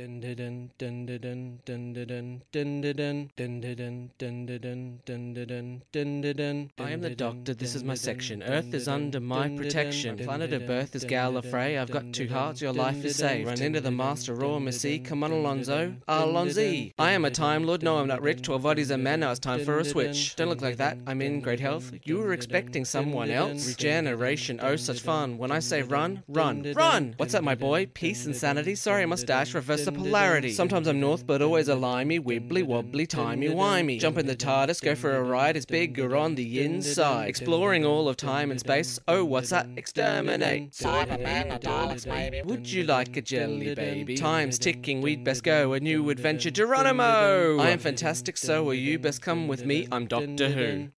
I am the doctor, this is my section. Earth is under my protection. Planet of birth is Gallifrey. I've got two hearts, your life is saved. Run into the master raw, Missy. Come on, Alonzo. Alonzi. I am a Time Lord. No, I'm not rich. Twelve bodies a man. Now it's time for a switch. Don't look like that. I'm in great health. You were expecting someone else? Regeneration. Oh, such fun. When I say run, run, run. What's up, my boy? Peace and sanity. Sorry, mustache. Reverse the polarity. Sometimes I'm north, but always a limey, wibbly wobbly, timey wimey. Jump in the TARDIS, go for a ride. It's bigger on the inside. Exploring all of time and space. Oh, what's that? Exterminate. Cybermen or Daleks, maybe. Would you like a jelly baby? Time's ticking, we'd best go. A new adventure, Geronimo! I am fantastic, so are you. Best come with me, I'm Doctor Who.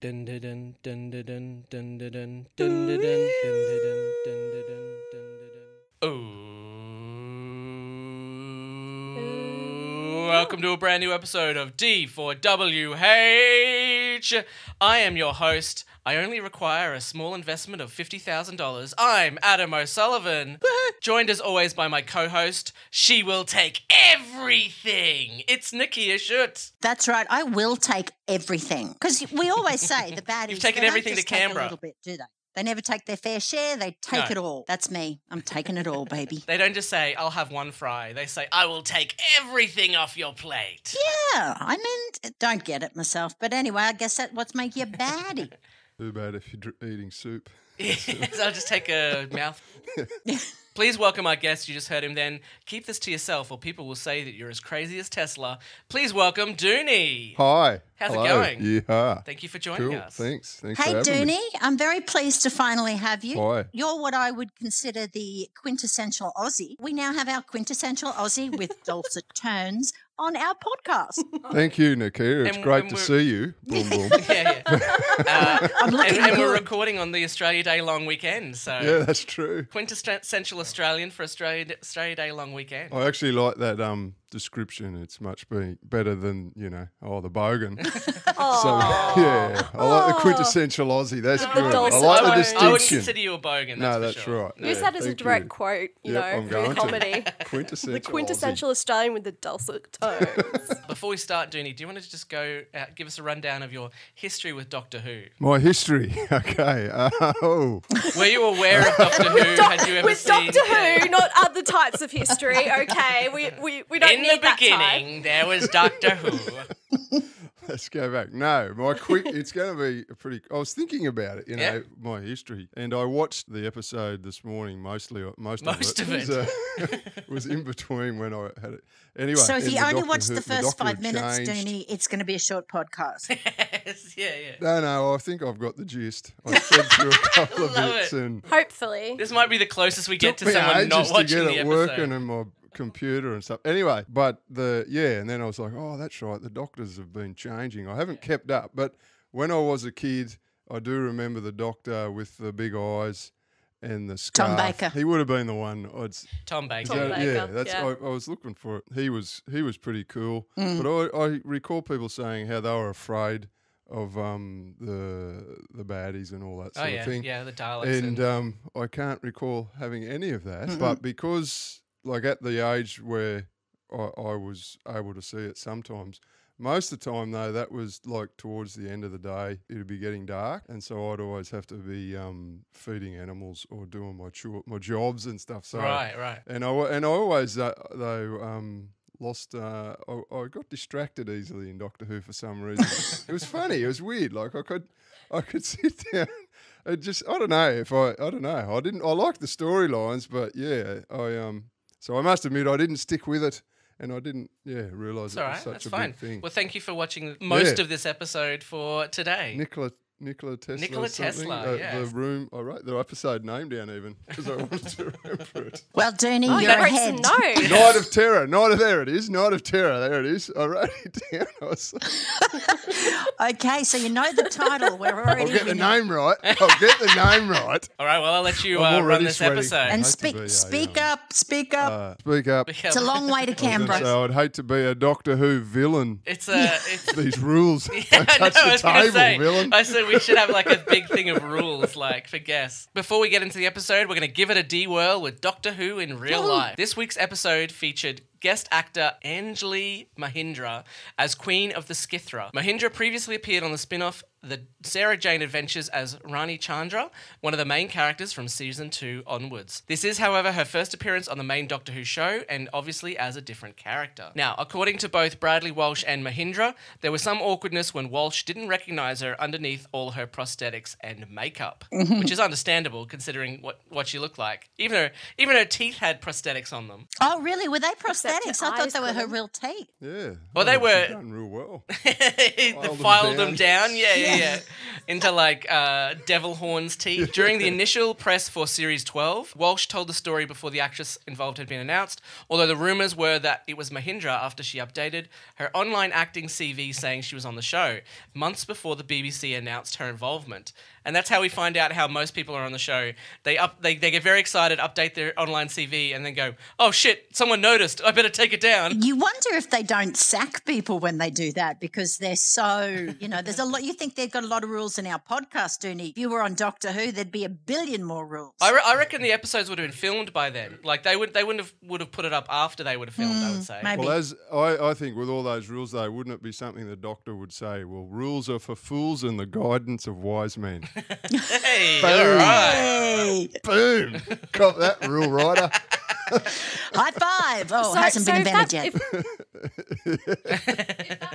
Welcome to a brand new episode of D4WH. I am your host. I only require a small investment of $50,000. I'm Adam O'Sullivan. Joined as always by my co host. She will take everything. It's Nicchia Schutz. That's right. I will take everything because we always say the baddies. You've taken everything to Canberra. A little bit, do they? They never take their fair share. They take No. it all. That's me. I'm taking it all, baby. They don't just say, I'll have one fry. They say, I will take everything off your plate. Yeah, I mean, don't get it myself, but anyway, I guess that's what's making you a baddie. Too bad if you're eating soup. so I'll just take a mouth. Please welcome our guest. You just heard him then. Keep this to yourself, or people will say that you're as crazy as Tesla. Please welcome Doony. Hi. How's it Hello. going? Yeah. Thank you for joining Cool. us. Thanks. Thanks hey, for having me. Doony, I'm very pleased to finally have you. Why? You're what I would consider the quintessential Aussie. We now have our quintessential Aussie with dulcet tones on our podcast. Thank you, Nicchia. It's And- great and to see you. Boom, boom. Yeah, yeah. Uh, I'm and, and we're recording on the Australia Day long weekend, so yeah, that's true. quintessential Australian for Australia Australia Day long weekend. I actually like that um description. It's much be- better than, you know, oh, the bogan. so, yeah, I like the quintessential Aussie. That's good. I dulcet like the tones. I would distinction. consider you a bogan. no, that's, that's for sure. right. No. Use that as a direct you. quote, you Yep, know, I'm for going the to. comedy. Quintessential. the quintessential Australian with the dulcet tones. Before we start, Doony, do you want to just go uh, give us a rundown of your history with Doctor Who? My history. Okay. Oh. Were you aware of Doctor Who? Had you ever with seen? Doctor Who, not other types of history. Okay, we we, we don't In the that type. beginning, there was Doctor Who. Let's go back. No, my quick. it's going to be a pretty. I was thinking about it, you know, Yeah. my history, and I watched the episode this morning. Mostly, most, Most of of it, was, uh, was in between when I had it. Anyway, so if you only Doctor watch Who- the first Doctor five minutes, changed. Doony, it's going to be a short podcast. yes, yeah, yeah. No, no, I think I've got the gist. I read through a couple of Love bits it. and Hopefully. This might be the closest we get to me someone ages not to watching get the it episode. working in my computer and stuff. Anyway, but the yeah, and then I was like, oh, that's right. The doctors have been changing. I haven't kept up, but when I was a kid, I do remember the doctor with the big eyes and the scarf. Tom Baker. He would have been the one. I'd. Tom Baker. Tom yeah, Baker, yeah, that's. yeah. I, I was looking for it. He was. He was pretty cool. Mm. But I, I recall people saying how they were afraid of um the the baddies and all that Oh sort yeah, of thing yeah, the Daleks. and And, um, I can't recall having any of that. But because, like, at the age where I, I was able to see it sometimes, most of the time though, that was like towards the end of the day, it'd be getting dark, and so I'd always have to be um, feeding animals or doing my chore, my jobs and stuff. So right, right. and I and I always uh, though um, lost. Uh, I, I got distracted easily in Doctor Who for some reason. it was funny. It was weird. Like I could I could sit down. It just I don't know if I I don't know. I didn't. I liked the storylines, but yeah, I um. So I must admit I didn't stick with it, and I didn't yeah realize It's it all was right. such That's a fine. big thing. Well, thank you for watching most Yeah. of this episode for today. Nikola. Nikola Tesla. Nikola something, Tesla, uh, yes. The room. I wrote the episode name down even because I wanted to remember it. Well, Doony, Oh, you're you wrote some ahead. notes. Night of Terror. Night of there it is. Night of Terror. There it is. I wrote it down. I Okay, so you know the title. We're already I'll get the in it. name right. I'll get the name right. All right. Well, I'll let you uh, run this sweating. episode. And speak, be a, speak um, up, speak up. Uh, speak up. it's a long way to I was gonna Canberra. say, I'd hate to be a Doctor Who villain. It's a. It's, These rules. Yeah, Don't I know, touch I the was gonna table, say. villain. I said we should have like a big thing of rules, like for guests. Before we get into the episode, we're going to give it a D whirl with Doctor Who in real life. This week's episode featured guest actor Anjali Mahindra as Queen of the Skithra. Mahindra previously appeared on the spin off The Sarah Jane Adventures as Rani Chandra, one of the main characters from season 2 onwards. This is, however, her first appearance on the main Doctor Who show, and obviously as a different character. Now, according to both Bradley Walsh and Mahindra, there was some awkwardness when Walsh didn't recognize her underneath all her prosthetics and makeup, which is understandable considering what, what she looked like. Even her even her teeth had prosthetics on them. Oh, really? Were they prosthetics? I thought they were her real teeth. Yeah. Well, they were- done real well. they filed them down. down, yeah, yeah, yeah, into like uh, devil horns teeth. During the initial press for series 12, Walsh told the story before the actress involved had been announced, although the rumors were that it was Mahindra after she updated her online acting CV saying she was on the show, months before the BBC announced her involvement. And that's how we find out how most people are on the show. They up they, they get very excited, update their online CV, and then go, Oh shit, someone noticed. I better take it down. You wonder if they don't sack people when they do that because they're so, you know, there's a lot. You think they've got a lot of rules in our podcast, Doony. If you were on Doctor Who, there'd be a billion more rules. I, re- I reckon the episodes would have been filmed by then. Like they would, they wouldn't have would have put it up after they would have filmed. I would mm, say. maybe. Well, as I, I think with all those rules, though, wouldn't it be something the doctor would say? Well, rules are for fools and the guidance of wise men. Hey, Boom. all right. Hey, Boom! Got that rule rider. high five. Oh, So- hasn't so been if invented yet. if-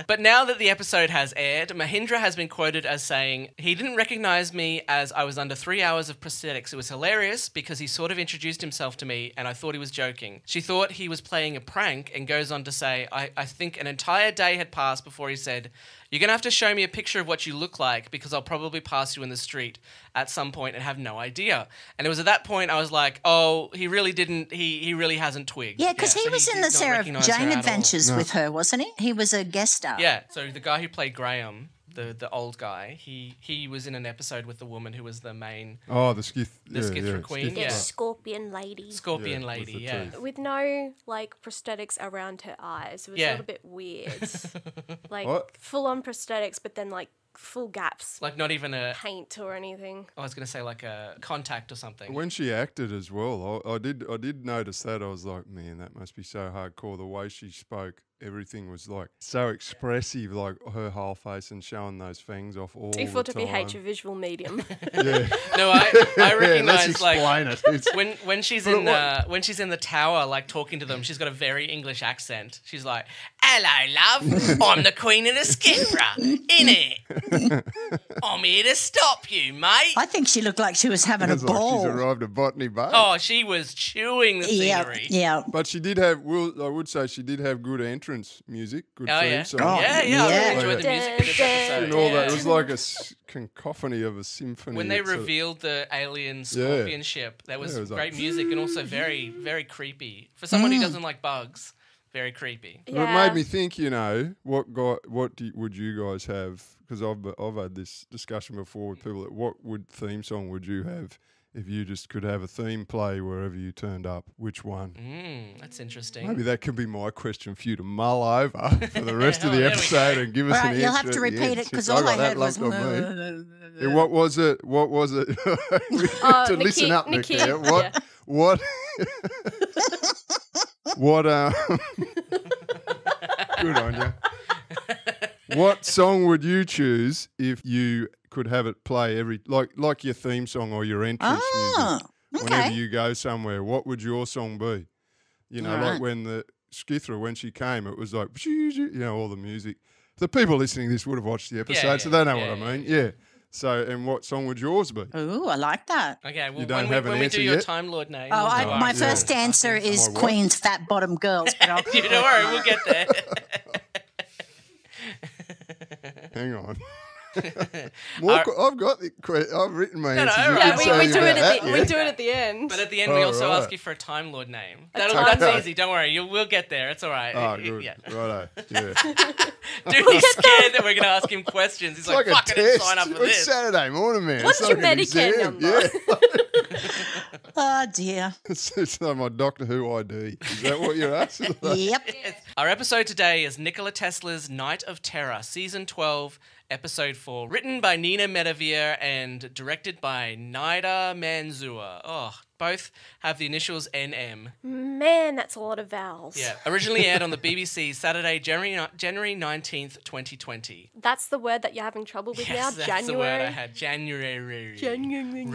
But now that the episode has aired, Mahindra has been quoted as saying, He didn't recognize me as I was under three hours of prosthetics. It was hilarious because he sort of introduced himself to me and I thought he was joking. She thought he was playing a prank and goes on to say, I, I think an entire day had passed before he said, You're going to have to show me a picture of what you look like because I'll probably pass you in the street at some point and have no idea. And it was at that point I was like, Oh, he really didn't, he, he really hasn't twigged. Yeah, because so he was in the Sarah Jane at all. Adventures with her, wasn't he? He was a guest star. Yeah, so the guy who played Graham, the the old guy, he he was in an episode with the woman who was the main Oh, the skith. The yeah, Skithra yeah, queen, Skithra. The yeah. scorpion lady. scorpion Yeah, with lady. the Yeah, teeth. With no like prosthetics around her eyes. It was Yeah. a little bit weird. like What? full on prosthetics, but then like full gaps. like not even a. paint or anything. I was gonna say like a contact or something. When she acted as well, I, I did. I did notice that. I was like, man, that must be so hardcore. The way she spoke, everything was like so expressive, like her whole face and showing those fangs off all Do you the thought to time. be H a visual medium? Yeah. no, I I recognize let's like it. It's- when when she's But in what- uh, when she's in the tower, like talking to them, she's got a very English accent. She's like, "Hello, love. I'm the queen of the Skithra. In it. I'm here to stop you, mate." I think she looked like she was having a Sounds like ball. she's arrived at Botany Bay. Oh, she was chewing the yeah, scenery. yeah. But she did have. Will I would say she did have good entrance music, good Oh theme yeah. song. Oh, yeah, yeah, I yeah. really enjoyed the music of this episode. and all that. yeah. It was like a s- cacophony of a symphony. when they It's a- revealed the alien scorpion ship, there was Yeah, it was great like- music and also very, very creepy. For someone Mm. who doesn't like bugs, very creepy. But Yeah. It made me think, you know, what guy, what do, would you guys have? Because I've I've had this discussion before with people. That what would theme song would you have if you just could have a theme play wherever you turned up? Which one? Mm, that's interesting. Maybe that could be my question for you to mull over for the rest of Oh, the there episode and give us All an right, answer. you'll have to repeat it because all I got that heard was. me. Yeah, what was it? What was it? Uh, to listen up, Nikki, Nicchia. What? yeah. What? what? Um, good on you. What song would you choose if you could have it play every like like your theme song or your entrance Oh, music ah, whenever you go somewhere? What would your song be? You know, like Alright. when the Skithra when she came, it was like you know all the music. The people listening to this would have watched the episode, so yeah, they know yeah, what I mean. Yeah. So, and what song would yours be? Ooh, I like that. Okay, well, don't when, we, have an when we answer do your yet? Time Lord name, Oh, I, do my ours. first answer is Queen's Fat Bottom Girls. But I'll, you don't worry, we'll get there. Hang on. More, qu- I've got the que- I've written my No, no, answers. You alright. Yeah, we, we do it at the we do it at the end. But at the end, we also Alright. ask you for a Time Lord name. That'll, time that's lord. easy. Don't worry, you will get there. It's all right. Oh, It- good. Yeah. Righto. Yeah. Dude, he's scared that we're going to ask him questions. He's It's like, like, fuck, a I didn't sign up for it's this. Saturday morning, man. What's it's your like an Medicare exam. number? Yeah. oh dear. it's, it's like my Doctor Who ID. Is that what you're asking? Yep. Our episode today is Nikola Tesla's Night of Terror, Season 12, episode four, written by Nina Metivier and directed by Nida Manzoor. Oh, both have the initials NM. Man, that's a lot of vowels. Yeah, originally aired on the BBC Saturday, January January nineteenth, twenty twenty. That's the word that you're having trouble with Yes, now. that's January. the word I had. January. January.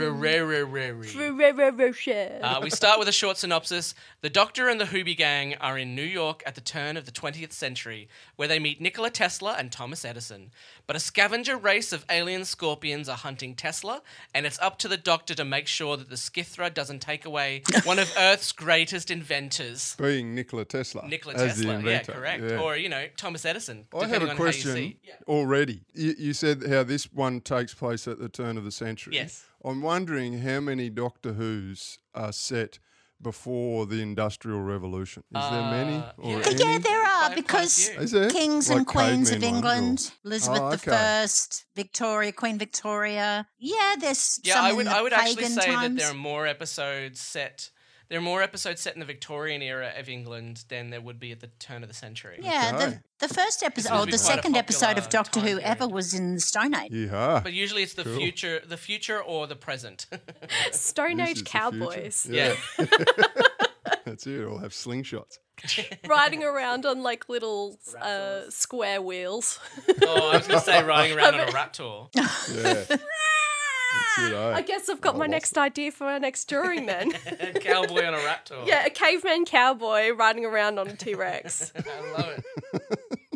Uh, we start with a short synopsis. The Doctor and the Hoobie Gang are in New York at the turn of the 20th century, where they meet Nikola Tesla and Thomas Edison. But a scavenger race of alien scorpions are hunting Tesla, and it's up to the Doctor to make sure that the Skithra doesn't take away one of Earth's greatest inventors. Being Nikola Tesla. Nikola Tesla, yeah, correct. Yeah. Or, you know, Thomas Edison. I have depending a on how you question see. Yeah. already. You, you said how this one takes place at the turn of the century. Yes. I'm wondering how many Doctor Who's are set before the Industrial Revolution. Is there many? Uh, Or yeah. any? Yeah, there are because few. Is there? kings Like and queens of caveman ones, or- England, Elizabeth Oh, okay. First, Victoria, Queen Victoria. Yeah, there's Yeah, some I in would the I would actually pagan say that there are more episodes set there are more episodes set in the Victorian era of England than there would be at the turn of the century. Yeah, Okay. the, the first episode, must or the second episode of Doctor time Who ever was in the Stone Age. Yeah. But usually it's the Cool. future the future or the present. Stone Age is the future. cowboys yeah. That's it. All have slingshots. riding around on like little uh, square wheels. Oh, I was gonna say riding around on a raptor. Yeah. That's it, eh? I guess I've got I my lost next idea for our next drawing then. Cowboy on a raptor. yeah, a caveman cowboy riding around on a T Rex. I love it.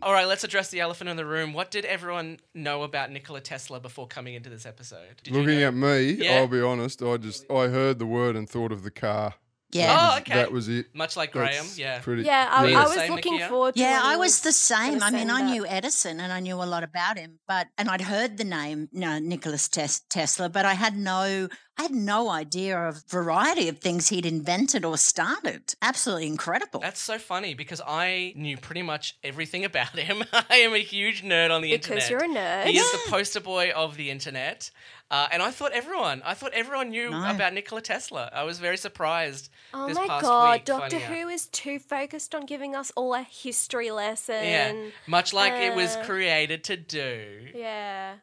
All right, let's address the elephant in the room. What did everyone know about Nikola Tesla before coming into this episode? Did you Looking know- at me, Yeah. I'll be honest. I just I heard the word and thought of the car. Yeah. Oh, okay. That was it. much like Graham, That's yeah. Pretty, Yeah, I, Yeah. I was looking Nicchia? forward to Yeah, I was the same. I mean, send I that. knew Edison and I knew a lot about him, but and I'd heard the name, no, Nicholas Tes- Tesla, but I had no, I had no idea of variety of things he'd invented or started. Absolutely incredible. That's so funny because I knew pretty much everything about him. I am a huge nerd on the Because internet. Because you're a nerd. He is the poster boy of the internet. Uh, and I thought everyone, I thought everyone knew No. about Nikola Tesla. I was very surprised. Oh this my past god, week Doctor finding out. Who is too focused on giving us all a history lesson. Yeah, much like it was uh, created to do. Yeah.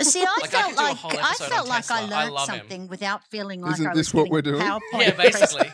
See, I Like, felt could do a like I felt like I Tesla. I learned love him. something without feeling like Isn't I this was what we're doing? PowerPoint Yeah, basically.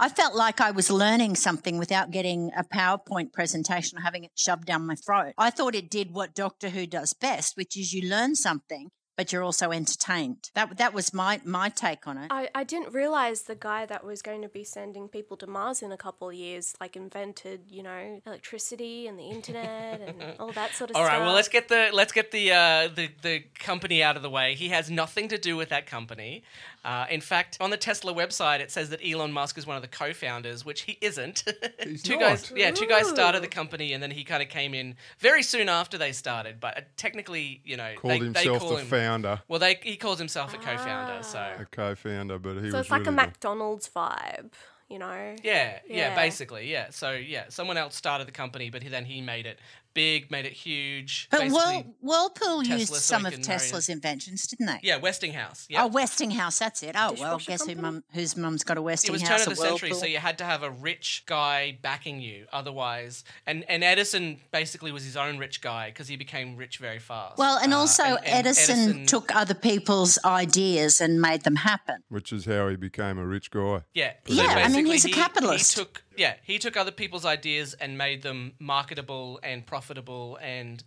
I felt like I was learning something without getting a PowerPoint presentation or having it shoved down my throat. I thought it did what Doctor Who does best, which is you learn something, but you're also entertained. That that was my my take on it. I, I didn't realize the guy that was going to be sending people to Mars in a couple of years, like invented, you know, electricity and the internet and all that sort of All stuff. right, well let's get the let's get the uh, the the company out of the way. He has nothing to do with that company. Uh, in fact, on the Tesla website, it says that Elon Musk is one of the co-founders, which he isn't. He's two not. guys, yeah, two guys started the company, and then he kind of came in very soon after they started. But uh, technically, you know, Called they, they himself call the him. founder, well, they he calls himself a co-founder, so a co-founder, but he So was it's like a really the- McDonald's vibe, you know? yeah, yeah, Yeah. basically, yeah. So yeah, someone else started the company, but then he made it big, made it huge. But basically, Whirl, Whirlpool Tesla used so some of can marry Tesla's inventions, didn't they? yeah, Westinghouse. Yeah. Oh, Westinghouse, that's it. Oh, well, Dishwasher guess who company? mum, whose mum's got a Westinghouse? it was turn of a the century, so you had to have a rich guy backing you. Otherwise, and and Edison basically was his own rich guy because he became rich very fast. Well, and Uh, also and- and Edison, took other people's ideas and made them happen. which is how he became a rich guy. Yeah, Yeah, I mean, he's a he- capitalist. He took yeah, he took other people's ideas and made them marketable and profitable and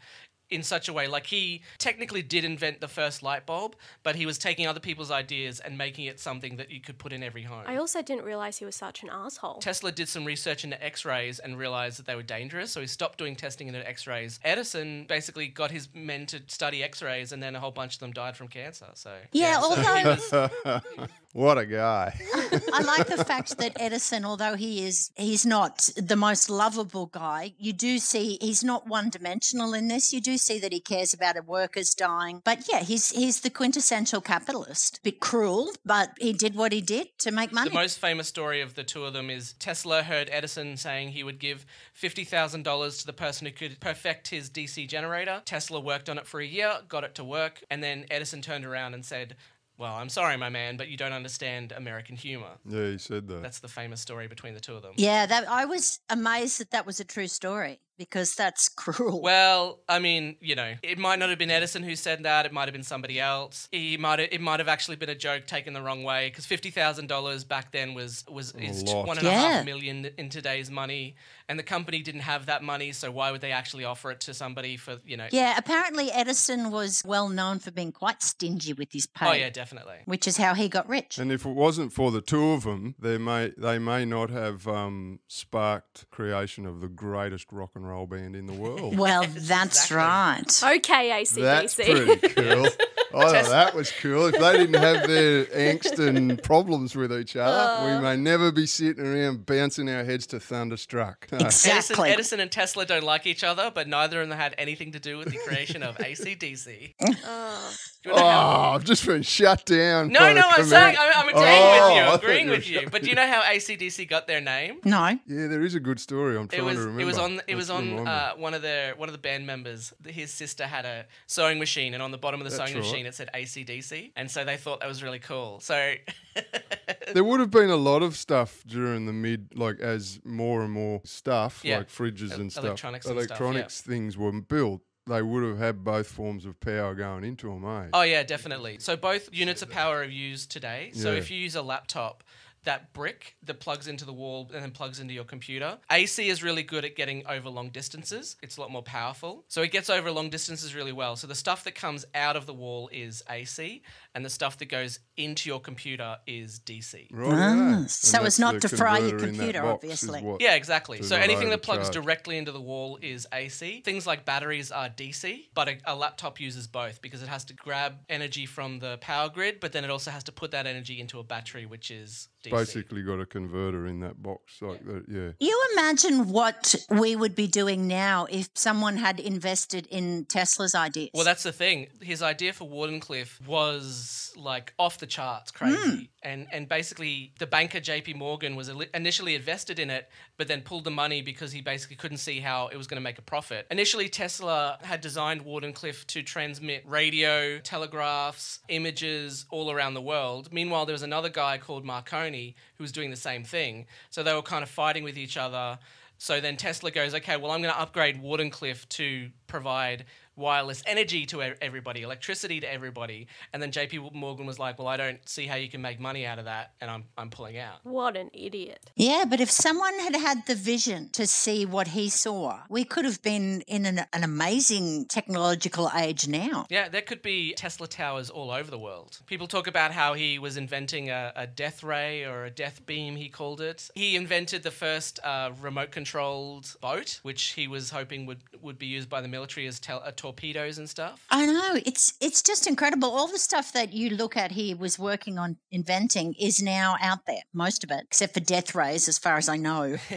in such a way like he technically did invent the first light bulb, but he was taking other people's ideas and making it something that you could put in every home. I also didn't realize he was such an asshole. Tesla did some research into X-rays and realized that they were dangerous, so he stopped doing testing into X-rays. Edison basically got his men to study X-rays, and then a whole bunch of them died from cancer. So Yeah, so although- was- what a guy! I like the fact that Edison, although he is, he's not the most lovable guy. You do see he's not one dimensional in this. You do see that he cares about a workers dying. But yeah, he's he's the quintessential capitalist. A Bit cruel, but he did what he did to make money. The most famous story of the two of them is Tesla heard Edison saying he would give $50,000 to the person who could perfect his DC generator. Tesla worked on it for a year, got it to work, and then Edison turned around and said, Well, I'm sorry, my man, but you don't understand American humor. yeah, he said that. That's the famous story between the two of them. yeah, that I was amazed that that was a true story. Because that's cruel. Well, I mean, you know, it might not have been Edison who said that. It might have been somebody else. He might have, it might have actually been a joke taken the wrong way because fifty thousand dollars back then was was is t- lot. one and a half Yeah. million in today's money, and the company didn't have that money, so why would they actually offer it to somebody for you know? yeah, apparently Edison was well known for being quite stingy with his pay. Oh yeah, definitely. Which is how he got rich. And if it wasn't for the two of them, they may they may not have um, sparked creation of the greatest rock and roll band in the world. Well, that's exactly. right. Okay, ACDC. That's pretty cool. I thought that was cool. If they didn't have their angst and problems with each other, we may never be sitting around bouncing our heads to Thunderstruck. No. Edison, Exactly. Edison and Tesla don't like each other, but neither of them had anything to do with the creation of ACDC. Oh. Do you wanna have- Oh, I've just been shut down. No, no, I'm saying I'm, I'm agreeing Oh, with you. I'm agreeing with you. But do you know how ACDC got their name? No. Yeah, there is a good story. I'm It trying was to remember. it was on it Let's was on uh, one of their one of the band members. His sister had a sewing machine, and on the bottom of the That's sewing right. machine it said ACDC, and so they thought that was really cool. So There would have been a lot of stuff during the mid, like as more and more stuff, Yeah. like fridges El- and stuff, electronics and stuff, yeah. electronics things were built. They would have had both forms of power going into them, eh? Oh yeah, definitely. So both units of power are used today. So Yeah. if you use a laptop, that brick that plugs into the wall and then plugs into your computer. AC is really good at getting over long distances. It's a lot more powerful. So it gets over long distances really well. So the stuff that comes out of the wall is AC and the stuff that goes into your computer is DC. Right. Ah, so it's not to fry your converter in that computer, obviously. Yeah, exactly. So anything that plugs overcharge. directly into the wall is AC. Things like batteries are DC, but a, a laptop uses both because it has to grab energy from the power grid, but then it also has to put that energy into a battery, which is DC. Basically, got a converter in that box, like that. Yeah. You imagine what we would be doing now if someone had invested in Tesla's ideas. Well, that's the thing. His idea for Wardenclyffe was like off the charts, crazy. Hmm. And and basically, the banker J.P. Morgan was initially invested in it, but then pulled the money because he basically couldn't see how it was going to make a profit. Initially, Tesla had designed Wardenclyffe to transmit radio, telegraphs, images all around the world. Meanwhile, there was another guy called Marconi who was doing the same thing. So they were kind of fighting with each other. So then Tesla goes, okay, well, I'm going to upgrade Wardenclyffe to provide wireless energy to e- everybody, electricity to everybody. And then JP Morgan was like, well, I don't see how you can make money out of that. And I'm, I'm pulling out. What an idiot. yeah, but if someone had had the vision to see what he saw, we could have been in an, an amazing technological age now. Yeah, there could be Tesla towers all over the world. People talk about how he was inventing a, a death ray or a death beam, he called it. He invented the first uh, remote controlled boat, which he was hoping would, would be used by the military as tel- uh, torpedoes and stuff. I know it's it's just incredible. All the stuff that you look at he was working on inventing is now out there. Most of it, except for death rays, as far as I know.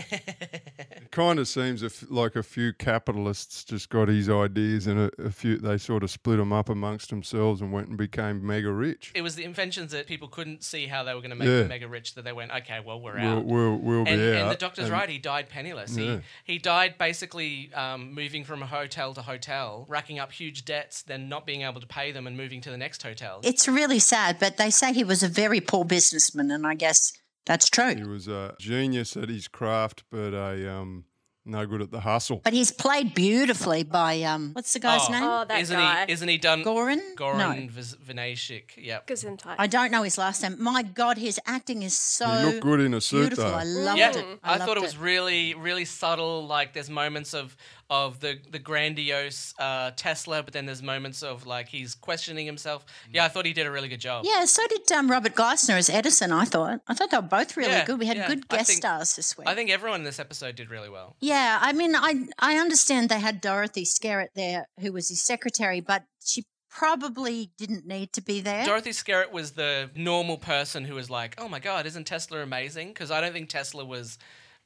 It kind of seems if, like a few capitalists just got his ideas and a, a few they sort of split them up amongst themselves and went and became mega rich. It was the inventions that people couldn't see how they were going to make Yeah. mega rich that they went, okay, well, we're We'll, out. we'll, we'll be and, out. and the doctor's and- right. He died penniless. Yeah. He he died basically um, moving from hotel to hotel, racking up huge debts, then not being able to pay them, and moving to the next hotel. It's really sad, but they say he was a very poor businessman, and I guess that's true. He was a genius at his craft, but a um, no good at the hustle. But he's played beautifully by um, what's the guy's Oh. name? Oh, that isn't guy. he? Isn't he done? Goran. Goran No, Vis- Vinashik. Yep. Gesundheit. I don't know his last name. My God, his acting is so he looked good in a suit, beautiful. though. I loved Yeah, it. I, loved thought it was really, really subtle. Like there's moments of of the the grandiose uh, Tesla, but then there's moments of like he's questioning himself. Yeah, I thought he did a really good job. Yeah, so did um, Robert Glenister as Edison. I thought. I thought they were both really Yeah, good. We had yeah. good guest think- stars this week. I think everyone in this episode did really well. Yeah, I mean, I I understand they had Dorothy Skerritt there, who was his secretary, but she probably didn't need to be there. Dorothy Skerritt was the normal person who was like, "Oh my God, isn't Tesla amazing?" Because I don't think Tesla was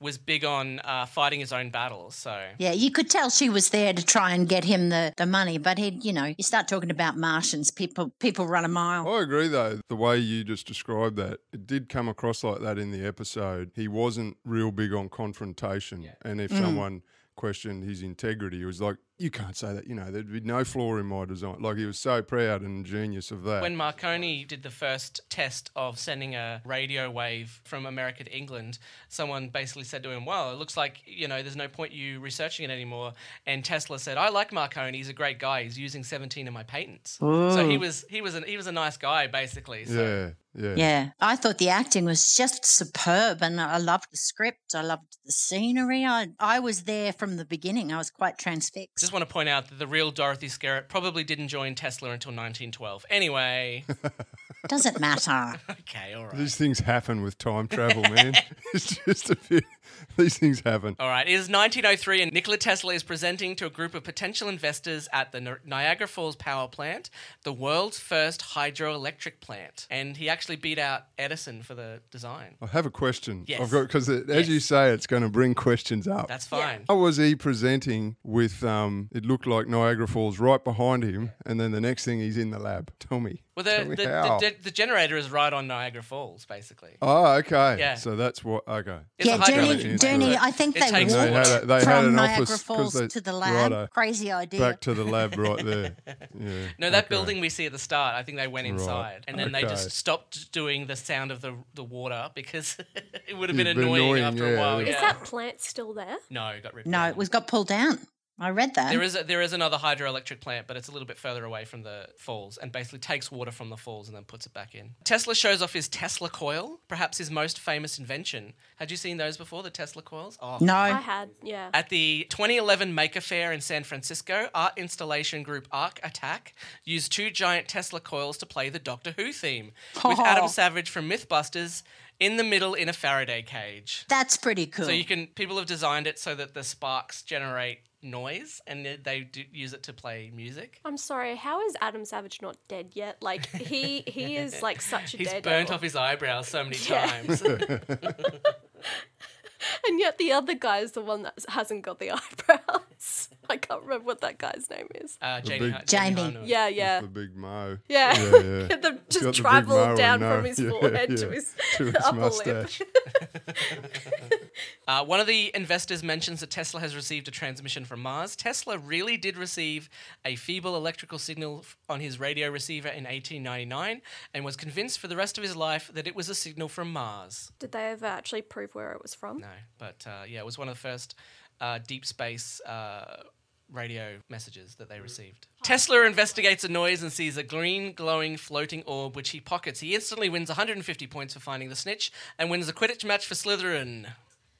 was big on uh, fighting his own battles. So yeah, you could tell she was there to try and get him the, the money, but he, you know, you start talking about Martians, people people run a mile. I agree, though. The way you just described that, it did come across like that in the episode. He wasn't real big on confrontation. And if Mm. someone questioned his integrity, he was like, you can't say that. You know, there'd be no flaw in my design. Like he was so proud and genius of that. When Marconi did the first test of sending a radio wave from America to England, someone basically said to him, Well, it looks like, you know, there's no point you researching it anymore. And Tesla said, I like Marconi, he's a great guy. He's using 17 of my patents. So he was he was an, he was a nice guy basically. So yeah, yeah, Yeah, I thought the acting was just superb, and I loved the script. I loved the scenery. I I was there from the beginning. I was quite transfixed. Just want to point out that the real Dorothy Skerritt probably didn't join Tesla until 1912. Anyway, Doesn't matter. okay, all right. These things happen with time travel, man. it's just a bit. These things happen. All right, it is 1903, and Nikola Tesla is presenting to a group of potential investors at the Ni- Niagara Falls Power Plant, the world's first hydroelectric plant. And he actually beat out Edison for the design. I have a question. Yes. I've got because as Yes. you say, it's going to bring questions up. That's fine. How was he presenting with? Um, it looked like Niagara Falls right behind him, and then the next thing he's in the lab. Tell me. Well, Tell the, me the, how. the, the generator is right on Niagara Falls, basically. oh, okay. Yeah. So that's what. Okay. It's yeah, a hydroelectric Doony, Doony- I think they takes walked They had a- they had from an Niagara Falls they- to the lab. righto. Crazy idea. Back to the lab right there. Yeah. No, that okay. building we see at the start, I think they went Right. inside, and then they just stopped doing the sound of the the water because it would have been It'd annoying, annoying, after a while. Is Yeah. Is that plant still there? no, it got ripped. no, down. it was got pulled down. I read that. There is a, there is another hydroelectric plant, but it's a little bit further away from the falls, and basically takes water from the falls and then puts it back in. Tesla shows off his Tesla coil, perhaps his most famous invention. Had you seen those before, the Tesla coils? Oh. no. I had, yeah. At the 2011 Maker Faire in San Francisco, art installation group Arc Attack used two giant Tesla coils to play the Doctor Who theme, with Oh. Adam Savage from Mythbusters in the middle in a Faraday cage. That's pretty cool. So you can people have designed it so that the sparks generate noise and they- they do use it to play music. I'm sorry, how is Adam Savage not dead yet? Like he he is like such a He's dead burnt off his eyebrows so many Yeah. times. And yet the other guy is the one that hasn't got the eyebrows. I can't remember what that guy's name is. Uh, Janie big- Har- Jamie. Harnoy. Yeah, yeah. The big mo. Yeah. Yeah, yeah. They've He's got just the big travelled mo down and from no- his yeah, forehead to his, to his upper mustache. lip. Uh, one of the investors mentions that Tesla has received a transmission from Mars. Tesla really did receive a feeble electrical signal on his radio receiver in 1899 and was convinced for the rest of his life that it was a signal from Mars. Did they ever actually prove where it was from? No, but uh, yeah, it was one of the first uh, deep space uh, radio messages that they received. Tesla investigates a noise and sees a green, glowing, floating orb which he pockets. He instantly wins 150 points for finding the snitch and wins a Quidditch match for Slytherin.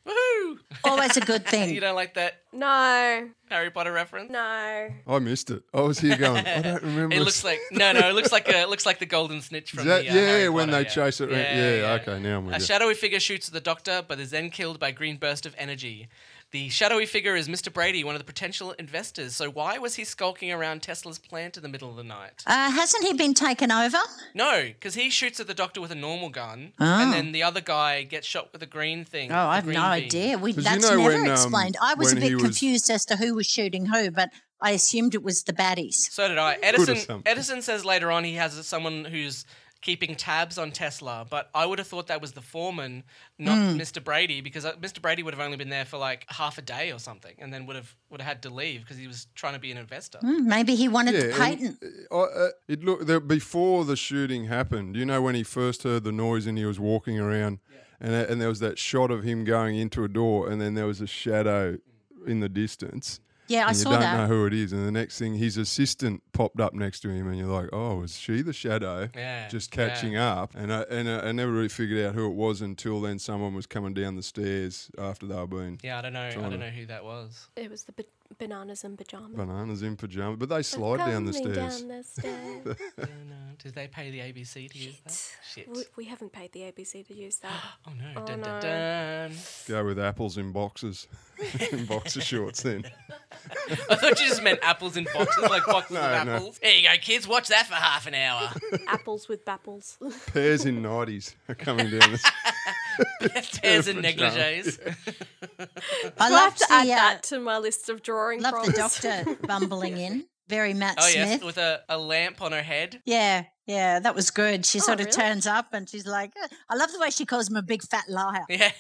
Woohoo! Always a good thing. you don't like that No, Harry Potter reference? no. I missed it. I was here going. I don't remember. It looks like no, no. It looks like a it looks like the golden snitch from Is that, the uh, yeah, Harry when Potter, they yeah. chase it around. Yeah, okay, now I'm with A you. shadowy figure shoots at the Doctor, but is then killed by a green burst of energy. The shadowy figure is Mr. Brady, one of the potential investors. So why was he skulking around Tesla's plant in the middle of the night? Uh, hasn't he been taken over? No, because he shoots at the Doctor with a normal gun, Oh. and then the other guy gets shot with a green thing. Oh, I have no beam. idea. We, 'Cause you that's know never when, um, explained. I was a when he bit was- confused as to who was shooting who, but I assumed it was the baddies. So did I. Edison. Edison says later on he has someone who's keeping tabs on Tesla, but I would have thought that was the foreman, not Hmm. Mr. Brady, because uh, Mr. Brady would have only been there for like half a day or something, and then would have would have had to leave because he was trying to be an investor. Hmm, maybe he wanted the and, patent. uh, uh, it look the, before the shooting happened. You know when he first heard the noise and he was walking around, and uh, and there was that shot of him going into a door, and then there was a shadow in the distance. Yeah, I and you don't know who it is, and the next thing his assistant popped up next to him, and you're like, "Oh, is she the shadow?" Yeah, just yeah. catching up, and I, and I, I never really figured out who it was until then. Someone was coming down the stairs after they were being Yeah, I don't know. I don't to- know who that was. It was the ba- bananas in pajamas. bananas in pajamas, but they slide down the stairs. Down the stairs. no, no. Did they pay the ABC to use that? Shit. we, we haven't paid the ABC to use that. Oh no! Oh, dun, no. dun, dun. Go with apples in boxes, in boxer shorts. Then I thought you just meant apples in boxes, like boxes No, of no. apples. There you go, kids. Watch that for half an hour. Apples with bapples. pears in nineties are coming down. The, Pairs and negligees. I I have love to the, add uh, that to my list of drawing love the prompts. doctor bumbling in. Very Matt Oh Smith. yes, with a, a lamp on her head. yeah, Yeah, that was good. She Oh, sort of really? turns up and she's like, I love the way she calls him a big fat liar. Yes.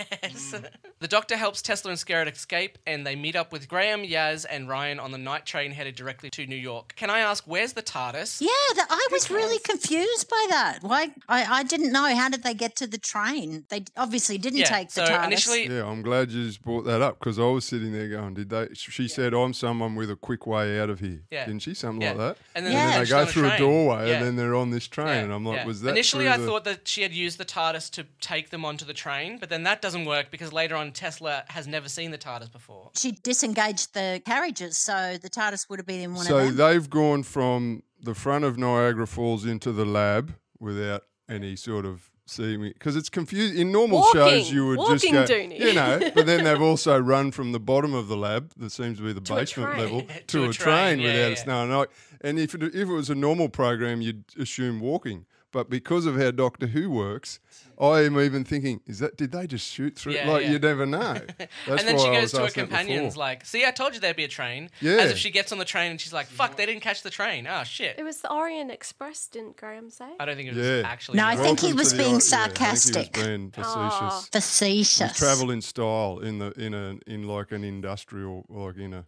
Mm. the doctor helps Tesla and Skerritt escape, and they meet up with Graham, Yaz, and Ryan on the night train headed directly to New York. Can I ask, where's the TARDIS? Yeah, that, I was really confused by that. Why? I, I didn't know. How did they get to the train? They obviously didn't Yeah, take the so TARDIS. initially- Yeah, I'm glad you just brought that up because I was sitting there going, "Did they?" She said, "I'm someone with a quick way out of here." Yeah. Didn't she? Something Yeah. like that. And And then then they go on a through a doorway, Yeah. and then they're on this train, Yeah, and I'm like, yeah. "Was that?" Initially, I the- thought that she had used the TARDIS to take them onto the train, but then that doesn't work because later on Tesla has never seen the TARDIS before. she disengaged the carriages, so the TARDIS would have been in one So of them. they've gone from the front of Niagara Falls into the lab without any sort of seeing because it's confusing. In normal shows, you would just go, Doony. you know. But then they've also run from the bottom of the lab, that seems to be the To basement level, To to, a a, train, train, yeah, without yeah. us knowing. Like, and if it, if it was a normal program, you'd assume walking. But because of how Doctor Who works, I am even thinking, is that did they just shoot through? Yeah, like yeah. you never know. That's and then why she goes to her companions like, "See, I told you there'd be a train." Yeah. As if she gets on the train and she's like, "Fuck, they didn't catch the train." Oh shit. It was the Orient Express, didn't Graham say? I don't think it was Yeah. actually. No, I the think he was the being Or- yeah, I think sarcastic. he was being facetious. Oh. Facetious. Travel in style in the in a in like an industrial like in a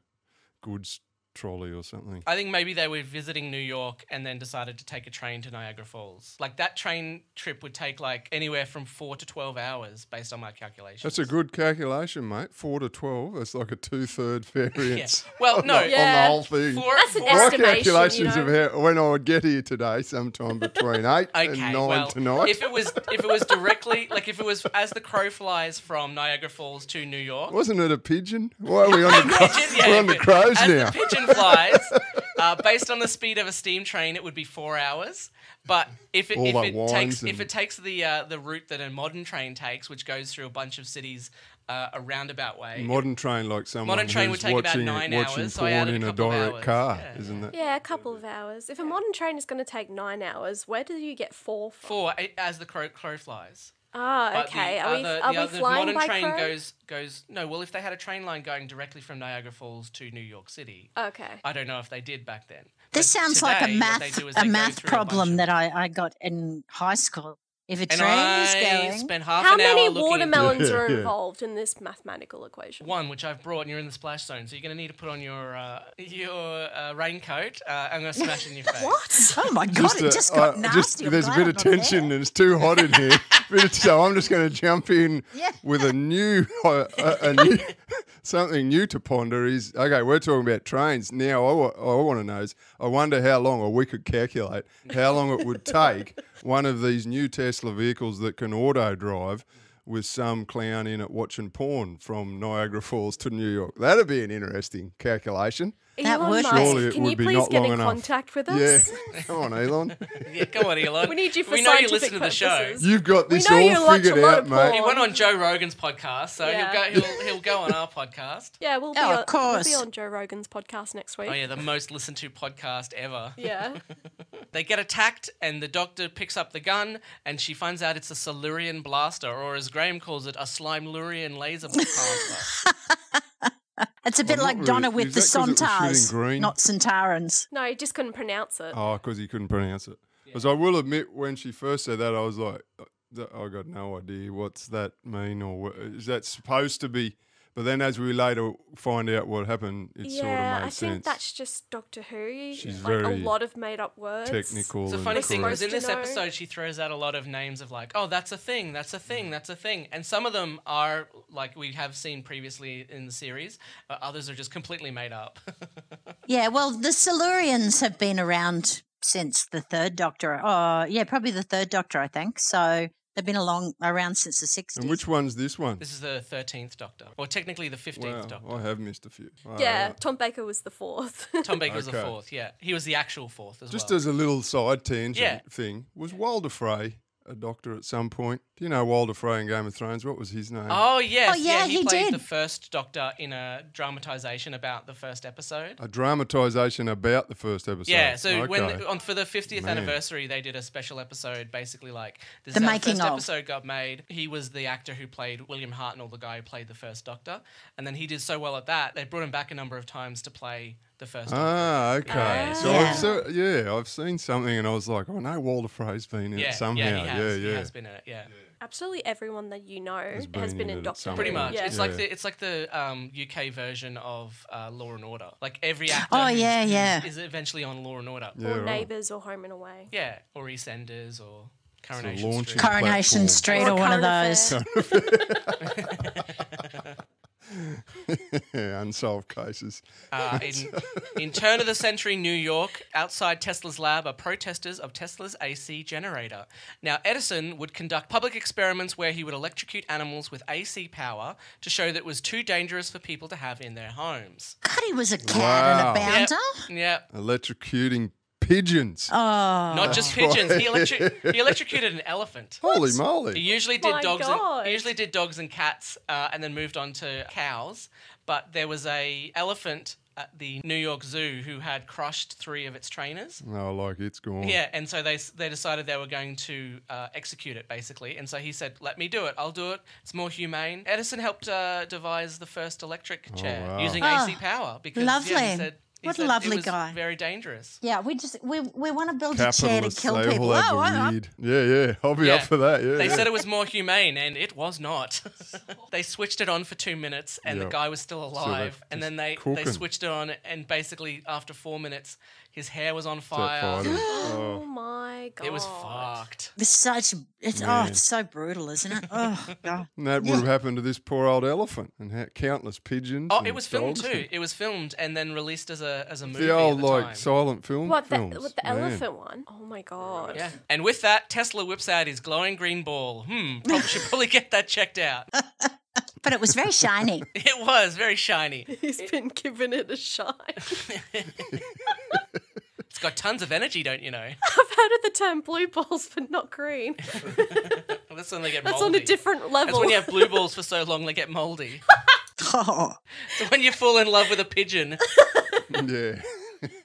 goods trolley or something. I think maybe they were visiting New York and then decided to take a train to Niagara Falls. Like that train trip would take like anywhere from four to twelve hours, based on my calculations. That's a good calculation, mate. Four to twelve. That's like a two third variance. Well, on no. the, Yeah. on the whole thing. For, That's an for- My estimation, calculations you know. of how when I would get here today, sometime between eight and Okay, nine well, tonight. if it was if it was directly like if it was as the crow flies from Niagara Falls to New York, Wasn't it a pigeon? Why are we on the, cro- pigeon, yeah, we're on the crows as now? the pigeon flies, uh, based on the speed of a steam train, it would be four hours. But if it All if that it winds takes if it takes the uh, the route that a modern train takes, which goes through a bunch of cities, uh, a roundabout way. Modern train, like someone Modern train would take about watching, nine watching hours, so I porn added a in a couple of direct hours. car, Yeah. isn't that? Yeah, a couple of hours. If a modern train is going to take nine hours, where do you get four from? Four eh, as the crow, crow flies. Ah, But okay. The are we, are the we other flying modern by train crow? goes goes no. Well, if they had a train line going directly from Niagara Falls to New York City, Okay. I don't know if they did back then. This But sounds like a today, what they math a math through a problem that I, I got in high school. If a And train is I going, spent half How an hour many looking watermelons Yeah, are yeah. involved in this mathematical equation? one, which I've brought, and you're in the splash zone, so you're going to need to put on your uh, your uh, raincoat. Uh, I'm going to smash it in your face. What? oh my god, it uh, just got uh, nasty. I'm there's a glad bit I'm of not there. tension and it's too hot in here. Bit of- so I'm just going to jump in Yeah. with a new, uh, a, a new something new to ponder. Is okay. We're talking about trains now. I, want to know is I wonder how long, or we could calculate how long it would take one of these new Tesla vehicles that can auto drive. With some clown in it watching porn from Niagara Falls to New York. That'd be an interesting calculation. That Elon Musk, Surely it can would you be please not get long in enough. contact with us? Yeah, us? come on, Elon. Yeah, come on, Elon. We need you for We know you scientific listen to the show. purposes. You've got We this know all you watch a figured lot out, of mate. He porn. went on Joe Rogan's podcast, so Yeah. he'll go. He'll he'll go on our podcast. Yeah, we'll be, Oh, on, of we'll be on Joe Rogan's podcast next week. Oh yeah, the most listened to podcast ever. Yeah. They get attacked, and the doctor picks up the gun, and she finds out it's a Silurian blaster, or as Graham calls it, a Slimelurian laser blaster. It's a bit not like really- Donna with the that 'cause it was shooting Sontars, not Centauran. No, he just couldn't pronounce it. Oh, because he couldn't pronounce it. Because I will admit, when she first said that, I was like, uh, I got no idea what's that mean, or what, is that supposed to be? But then, as we later find out what happened, it yeah, sort of made I think sense. that's just Doctor Who. She's like a lot of made up words. Technical. It's a funny thing correct. because in this know. episode, she throws out a lot of names of like, oh, that's a thing, that's a thing, that's a thing, and some of them are like we have seen previously in the series. but others are just completely made up. Yeah, well, the Silurians have been around since the third Doctor. Oh, yeah, probably the third Doctor, I think. So they've been along around since the 60s. And which one's this one? this is the thirteenth Doctor, or technically the fifteenth Wow, Doctor. I have missed a few. Oh, Yeah, right. Tom Baker was the fourth. Tom Baker was the fourth. Yeah, he was the actual fourth as well. Just well. as a little side tangent Yeah. thing, was Walder Frey a doctor at some point? Do you know Walder Frey in Game of Thrones? What was his name? Oh yes, Oh, yeah, he, he played did. the first Doctor in a dramatization about the first episode. A dramatisation about the first episode. Yeah, so when Okay. the, on for the 50th anniversary, they did a special episode, basically like this The is making the first of. episode got made. He was the actor who played William Hartnell, the guy who played the first Doctor, and then he did so well at that they brought him back a number of times to play the the first. Doctor. Ah, okay. So Yeah. I've se- yeah, I've seen something, and I was like, oh no, Walder Frey's been in yeah, it somehow. yeah, he has. yeah, He has been in it. Yeah. Absolutely everyone that you know has been been, in in it Doctor somewhere. Pretty much, Yeah. it's like the it's like the um, UK version of uh, Law and Order. Like every actor, Oh, yeah, who's- yeah. is eventually on Law and Order. Yeah, or right. Neighbours or Home and Away. Yeah, or EastEnders or Coronation Street. Coronation platform. Street Or or one of those. Affair. yeah, unsolved cases. Uh, in, in turn of the century New York, outside Tesla's lab are protesters of Tesla's AC generator. Now, Edison would conduct public experiments where he would electrocute animals with AC power to show that it was too dangerous for people to have in their homes. God, he was a cat Wow. and a Yep. bounder. Yeah. Electrocuting pigeons. Oh, Not just pigeons. He, electro- he electrocuted an elephant. Holy He moly! usually did My dogs. And, he usually did dogs and cats, uh, and then moved on to cows. But there was a elephant at the New York Zoo who had crushed three of its trainers. No, like it's gone. Yeah, and so they they decided they were going to uh, execute it basically, and so he said, "Let me do it. I'll do it. It's more humane." Edison helped uh, devise the first electric chair wow. using Oh, AC power because yeah, lovely. he said, he What a said lovely it was guy. Very dangerous. yeah. We just we we want to build a chair to kill they people. Oh, all have Oh, a I- I- weird. Yeah, yeah. I'll be Yeah. up for that. Yeah. They yeah. said it was more humane, and it was not. they switched it on for two minutes, and the guy was still they're alive. and then just they, they switched it on, and basically after four minutes, his hair was on fire. fire to it. Oh Oh. my god. It was fucked. It's such it's oh Man. it's so brutal, isn't it? Oh god. And that would have happened to this poor old elephant and ha- countless pigeons. Oh, and it was filmed dogs too. and- It was filmed and then released as a as a movie. The old at the like time. silent film What the, films. with the man. elephant one? Oh my god. Yeah. And with that, Tesla whips out his glowing green ball. Hmm, probably should probably get that checked out. But it was very shiny. It was very shiny. He's been giving it a shine. It's got tons of energy, don't you know? I've heard of the term blue balls, but not green. That's when they get That's moldy. on a different level. That's when you have blue balls for so long they get moldy. Oh, So when you fall in love with a pigeon, yeah.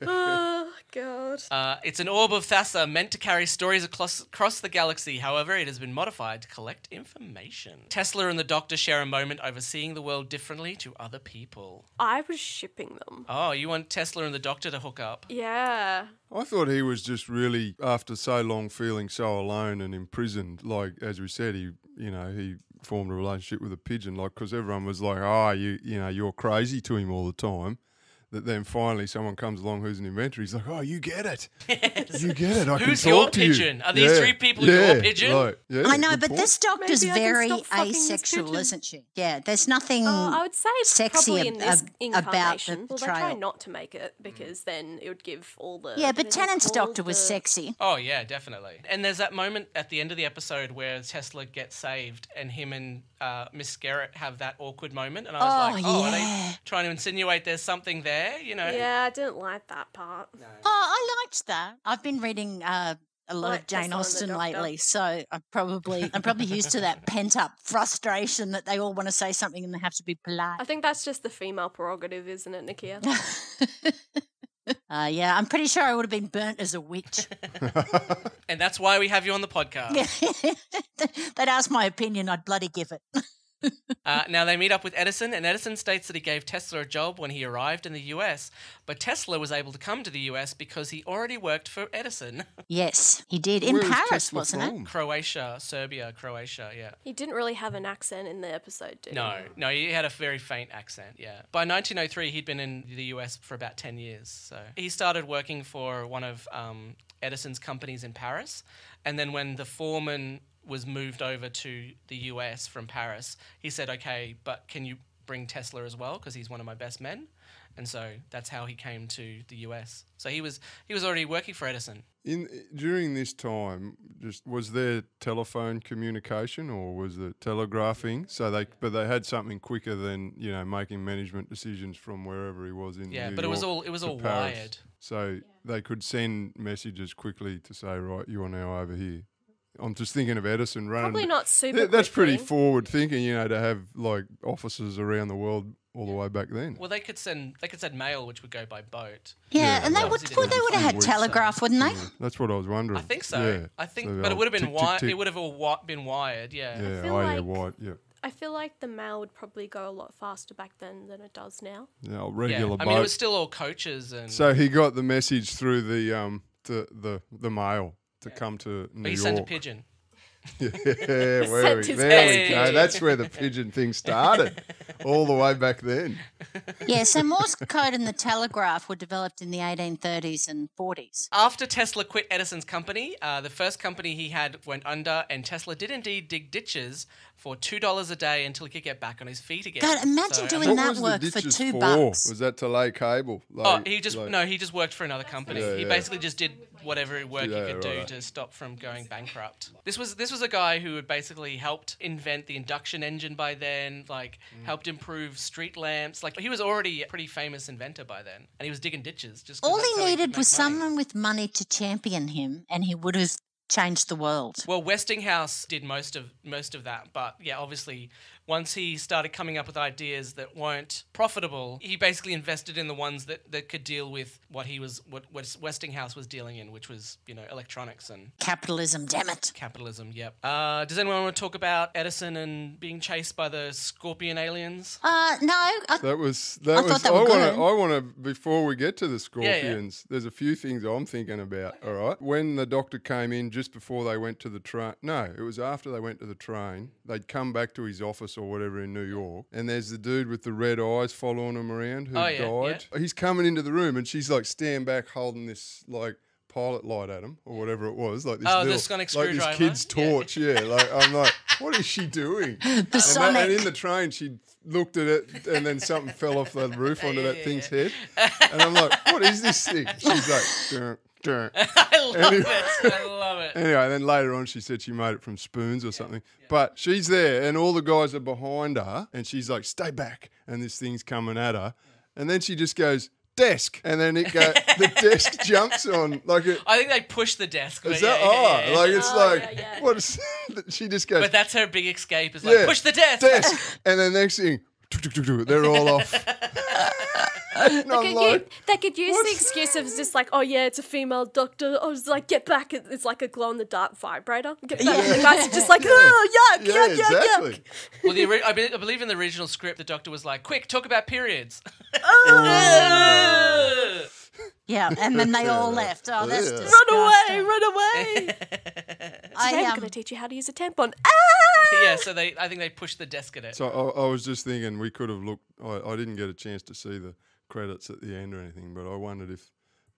oh god. uh, it's an orb of Thassa meant to carry stories across, across the galaxy. However, it has been modified to collect information. Tesla and the Doctor share a moment over seeing the world differently to other people. I was shipping them. Oh, you want Tesla and the Doctor to hook up? Yeah. I thought he was just really, after so long feeling so alone and imprisoned, like, as we said, he, you know, he formed a relationship with a pigeon, like, because everyone was like, oh, you, you know, you're crazy to him all the time. That then finally someone comes along who's an inventor. He's like, "Oh, you get it. You get it. I Who's can your talk to you." pigeon? Are these Yeah, three people your pigeon? like, yeah, I know, but point. this doctor's Maybe very stop fucking this asexual, isn't she? Yeah, there's nothing. Oh, I would say it's sexy in ab- this ab- about the incarnation. well, they try not to make it because then it would give all the. yeah, but Tennant's called? doctor was The- sexy. Oh yeah, definitely. And there's that moment at the end of the episode where Tesla gets saved, and him and uh, Miss Garrett have that awkward moment, and I was Oh, like, "Oh, are they trying to insinuate there's something there?" You know? Yeah, I didn't like that part. Oh, I liked that. I've been reading uh, a lot Like of Jane Tesla and the Austen lately, so I'm probably I'm probably used to that pent up frustration that they all want to say something and they have to be polite. I think that's just the female prerogative, isn't it, Nicchia? Uh, yeah, I'm pretty sure I would have been burnt as a witch. And that's why we have you on the podcast. They'd ask my opinion, I'd bloody give it. Uh, now they meet up with Edison, and Edison states that he gave Tesla a job when he arrived in the US, but Tesla was able to come to the US because he already worked for Edison. yes, he did in Where Paris, Tesla wasn't it? from? Croatia, Serbia, Croatia, yeah. he didn't really have an accent in the episode, did he? No, no, he had a very faint accent, yeah. By 1903, he'd been in the US for about 10 years. So he started working for one of um, Edison's companies in Paris. And then when the foreman was moved over to the US from Paris, he said, okay, but can you bring Tesla as well? Because he's one of my best men. And so that's how he came to the US. So he was he was already working for Edison. In during this time, just was there telephone communication or was it telegraphing? So they, but they had something quicker than you know making management decisions from wherever he was in. Yeah, New but it was all it was all Paris. wired. So they could send messages quickly to say, right, you are now over here. I'm just thinking of Edison running. Probably not super. Th- that's pretty quickly. forward thinking, you know, to have like offices around the world all the way back then. Well, they could send they could send mail, which would go by boat. Yeah, Yeah, and they would well, they they would have have had weeks, telegraph, wouldn't they? Yeah, that's what I was wondering. I think so. Yeah. I think, So but it would have been tick, tick, wired. tick. It would have all wi- been wired. Yeah. Yeah, feel oh yeah, like- white, yeah. I feel like the mail would probably go a lot faster back then than it does now. You know, Yeah. regular I mean, it was still all coaches and. so he got the message through the um the the, the mail to come to New but he York. sent a pigeon. Yeah, where Sent we, there we go. That's where the pigeon thing started, all the way back then. Yeah, so Morse code and the telegraph were developed in the 1830s and 40s. After Tesla quit Edison's company, uh, the first company he had went under, and Tesla did indeed dig ditches for two dollars a day until he could get back on his feet again. God, imagine I doing that work for two for? bucks. Was that to lay cable? Oh, he just like- no, he just worked for another company. Yeah, he yeah. basically just did whatever work Yeah, he could right. do to stop from going bankrupt. This was this was a guy who had basically helped invent the induction engine by then, like Mm. helped improve street lamps. Like he was already a pretty famous inventor by then, and he was digging ditches. Just 'cause All he needed make was money. someone with money to champion him, and he would have changed the world. Well, Westinghouse did most of most of that, but yeah, obviously, once he started coming up with ideas that weren't profitable, he basically invested in the ones that, that could deal with what he was what, what Westinghouse was dealing in, which was you know electronics and Capitalism, damn it. capitalism. Yep. Uh, does anyone want to talk about Edison and being chased by the scorpion aliens? Uh, no, I, That was that I was. thought they I want good. to. I want to. Before we get to the yeah. scorpions, there's a few things I'm thinking about. All right, when the doctor came in just before they went to the train. No, it was after they went to the train. They'd come back to his office or whatever in New York, and there's the dude with the red eyes following him around who Oh, yeah, died. He's coming into the room, and she's like stand back holding this like. Pilot light at him, or whatever it was, like this Oh, the little, sonic like this screwdriver? kid's Yeah. torch. Yeah, like I'm like, what is she doing? the And, that, Sonic. and in the train, she looked at it, and then something fell off the roof onto that thing's head. And I'm like, "What is this thing?" She's like, "Dun, dun." I love Anyway. it. I love it. Anyway, then later on, she said she made it from spoons or something. But she's there, and all the guys are behind her, and she's like, "Stay back!" And this thing's coming at her, and then she just goes. Desk, and then it go. the desk jumps on like it. I think they push the desk. Is that yeah, oh, yeah, yeah. like it's Oh, like yeah, yeah. what is? she just goes. But that's her big escape. Is like Yeah. push the desk. desk. And then next thing, they're all off. And They I'm could, like, u- they could use the what's- excuse of just like, oh yeah, it's a female doctor. I was like, get back! It's like a glow in the dark vibrator. Get back! And the guys are just like, oh yuck, yeah, yuck, yuck, exactly. yuck. Well, the ori- I, be- I believe in the original script, the doctor was like, "Quick, talk about periods." oh. yeah, and then they all left. Oh, that's Yeah. Run away! Run away! I, Today I'm um, going to teach you how to use a tampon. Ah! yeah, so they, I think they pushed the desk at it. So I, I was just thinking we could have looked. I, I didn't get a chance to see the credits at the end or anything, but I wondered if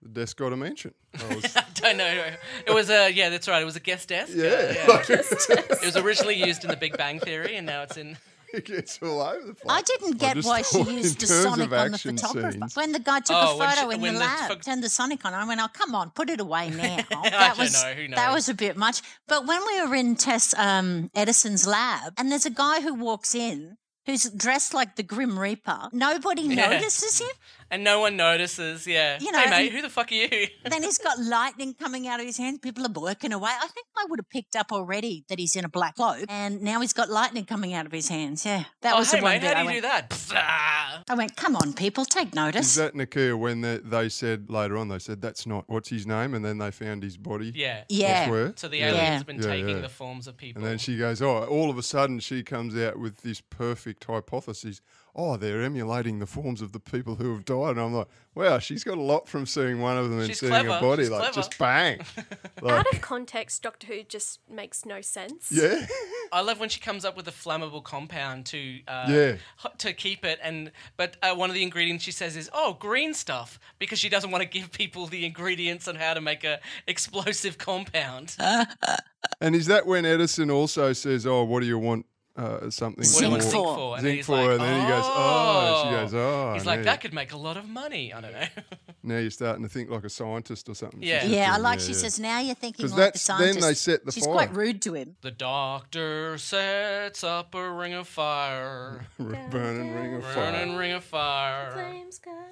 the desk got a mention. I was, I don't know. It was a yeah, that's right. It was a guest desk. Uh, yeah, It was originally used in The Big Bang Theory, and now it's in. it gets all over the place. I didn't get just why she used the Sonic on the action photographer. scenes- When the guy took Oh, a when she- photo in when the the lab, pho- turned the Sonic on, I went, "Oh, come on, put it away now." I that don't was know, who that was a bit much. But when we were in Tess um, Edison's lab, and there's a guy who walks in who's dressed like the Grim Reaper, nobody Yeah. notices him. And no one notices. Yeah. You know, hey mate, who the fuck are you? then he's got lightning coming out of his hands. People are working away. I think I would have picked up already that he's in a black cloak, and now he's got lightning coming out of his hands. Yeah, that oh, was hey the one mate, bit how I do you went, do that? Psah. I went, come on, people, take Is notice. that Nicchia when they, they said later on? They said that's not what's his name, and then they found his body. Yeah. yeah. Elsewhere. So the aliens Yeah. have been Yeah, taking yeah. the forms of people. And then she goes, oh, all of a sudden she comes out with this perfect hypothesis. Oh, they're emulating the forms of the people who have died. And I'm like, wow, she's got a lot from seeing one of them and She's seeing clever. a body. She's like, clever. just bang. like, Out of context, Doctor Who just makes no sense. yeah. I love when she comes up with a flammable compound to uh, Yeah. to keep it, and but uh, one of the ingredients she says is oh green stuff because she doesn't want to give people the ingredients on how to make a explosive compound. And is that when Edison also says, oh, what do you want? Uh, something what do Zinc zinc for. for? And then Zinc he's for, like, and then he goes, oh, she goes, oh. He's now like, you- that could make a lot of money. I don't know. Now you're starting to think like a scientist or something. she Yeah. Yeah, I like Yeah, she yeah. says, now you're thinking like the that's- then scientist. they set the She's fire. quite rude to him. the doctor sets up a ring of fire, Burning ring of fire. burning fire. ring of fire. Flames got higher.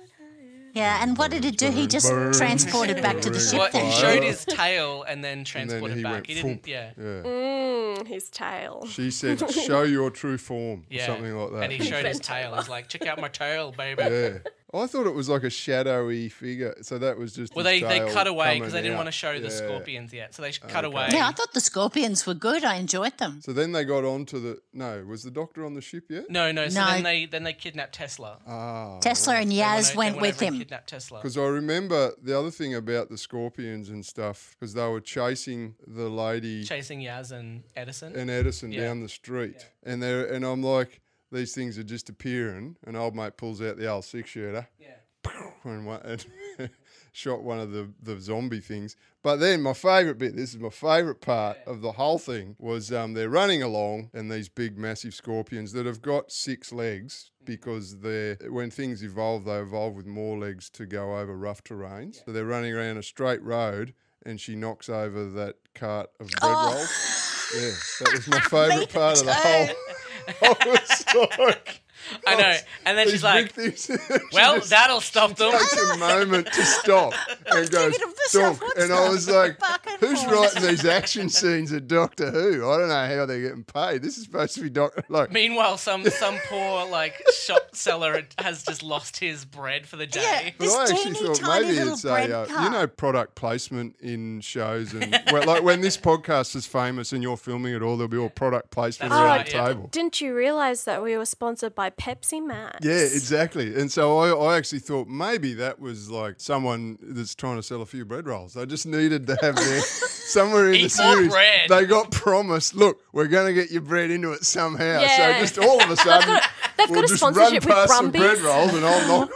Yeah, and what did it do? He just Burn, transported back to the ship Well, then. he showed his tail and then And then transported he back. went, he didn't. Yeah. Yeah. Mmm, his tail. She said, show your true form. Yeah. Something like that. And he showed his tail. He's like, check out my tail, baby. yeah. I thought it was like a shadowy figure, so that was just. Well, his they, they cut away because they didn't out. want to show the scorpions yet, so they cut Okay. away. Yeah, I thought the scorpions were good. I enjoyed them. So then they got onto the. No, was the doctor on the ship yet? No, no. So No. then they then they kidnapped Tesla. Ah. Tesla and Yaz o- they went with him. Kidnapped Tesla. Because I remember the other thing about the scorpions and stuff, because they were chasing the lady Chasing Yaz and Edison. and Edison Yeah. down the street, and they and I'm like, these things are just appearing, and old mate pulls out the old six shooter, yeah. and, one, and shot one of the, the zombie things. But then my favourite bit, this is my favourite part of the whole thing, was um, they're running along and these big massive scorpions that have got six legs because they're when things evolve, they evolve with more legs to go over rough terrains. So they're running around a straight road and she knocks over that cart of bread Oh. rolls. Yeah, that was my favourite part of the whole. I was like, I know. And then these she's like, big things. She "Well, just- that'll stop them." takes a moment to stop and goes thinking of myself, donk. what's And I that was like, fucking who's voice? writing these action scenes at Doctor Who? I don't know how they're getting paid. This is supposed to be Doctor like Meanwhile, some some poor like shop seller has just lost his bread for the day. Yeah. but This I actually teeny thought tiny maybe little it's a bread uh, you cart. know product placement in shows and well, like when this podcast is famous and you're filming it all, there'll be all product placement That's around right, the yeah. table. Didn't you realize that we were sponsored by Pepsi Max? Yeah, exactly. And so I, I actually thought maybe that was like someone that's trying to sell a few bread rolls. They just needed to have their somewhere in the Eat more series. bread. They got promised, look, we're going to get your bread into it somehow. Yeah. So just all of a sudden, They've we'll got a just run sponsorship with past some bread Brumby's. rolls and I'll knock.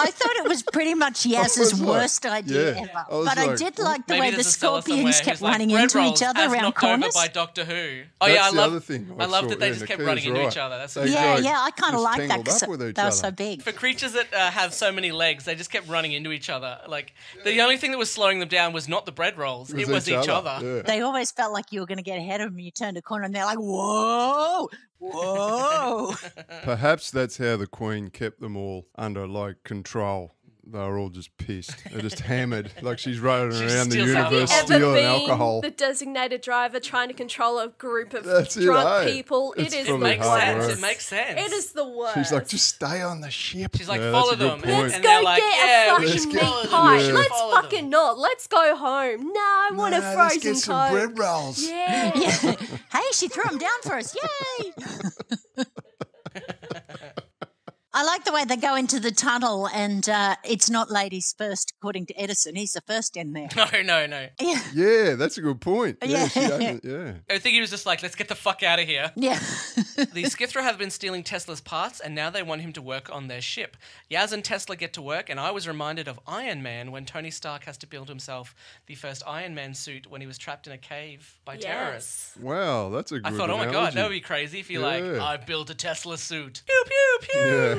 I thought it was pretty much Yaz's like, worst idea yeah. ever. I was but I did like the way the there's a seller somewhere scorpions kept like, running into each other around corners. over by Doctor Who. Oh yeah, I That's the love. thing I love that they yeah, just kept Nikita's running into each other. That's They yeah, yeah, I kind of like that because up with they were so big. For creatures that uh, have so many legs, they just kept running into each other. Like the only thing that was slowing them down was not the bread rolls; it was each other. They always felt like you were going to get ahead of them. You turned a corner and they're like, whoa, whoa. Perhaps that's how the Queen kept them all under like control. They were all just pissed. They're just hammered. Like she's riding She around the steals alcohol. universe Ever stealing been alcohol. the designated driver trying to control a group of That's it, drunk eh? people? It's it is It the makes hard sense. work. It makes sense. It is the worst. She's like, just stay on the ship. She's like, Yeah, follow them. Let's And go like, get yeah, a we frozen should meat pie. We should Let's follow them. fucking not. Let's go home. No, I want a Nah, frozen let's get some Coke. bread rolls. Yeah. Yeah. hey, she threw them down for us. Yay. I like the way they go into the tunnel and uh, it's not ladies first, according to Edison. He's the first in there. No, no, no. Yeah. Yeah, that's a good point. Yeah, Yeah. she yeah. I think he was just like, let's get the fuck out of here. Yeah. The Skithra have been stealing Tesla's parts, and now they want him to work on their ship. Yaz and Tesla get to work, and I was reminded of Iron Man when Tony Stark has to build himself the first Iron Man suit when he was trapped in a cave by terrorists. Yes. Wow, that's a good I thought, oh my god, that would be crazy if you're like, Yeah. I built a Tesla suit. Pew pew pew. Yeah.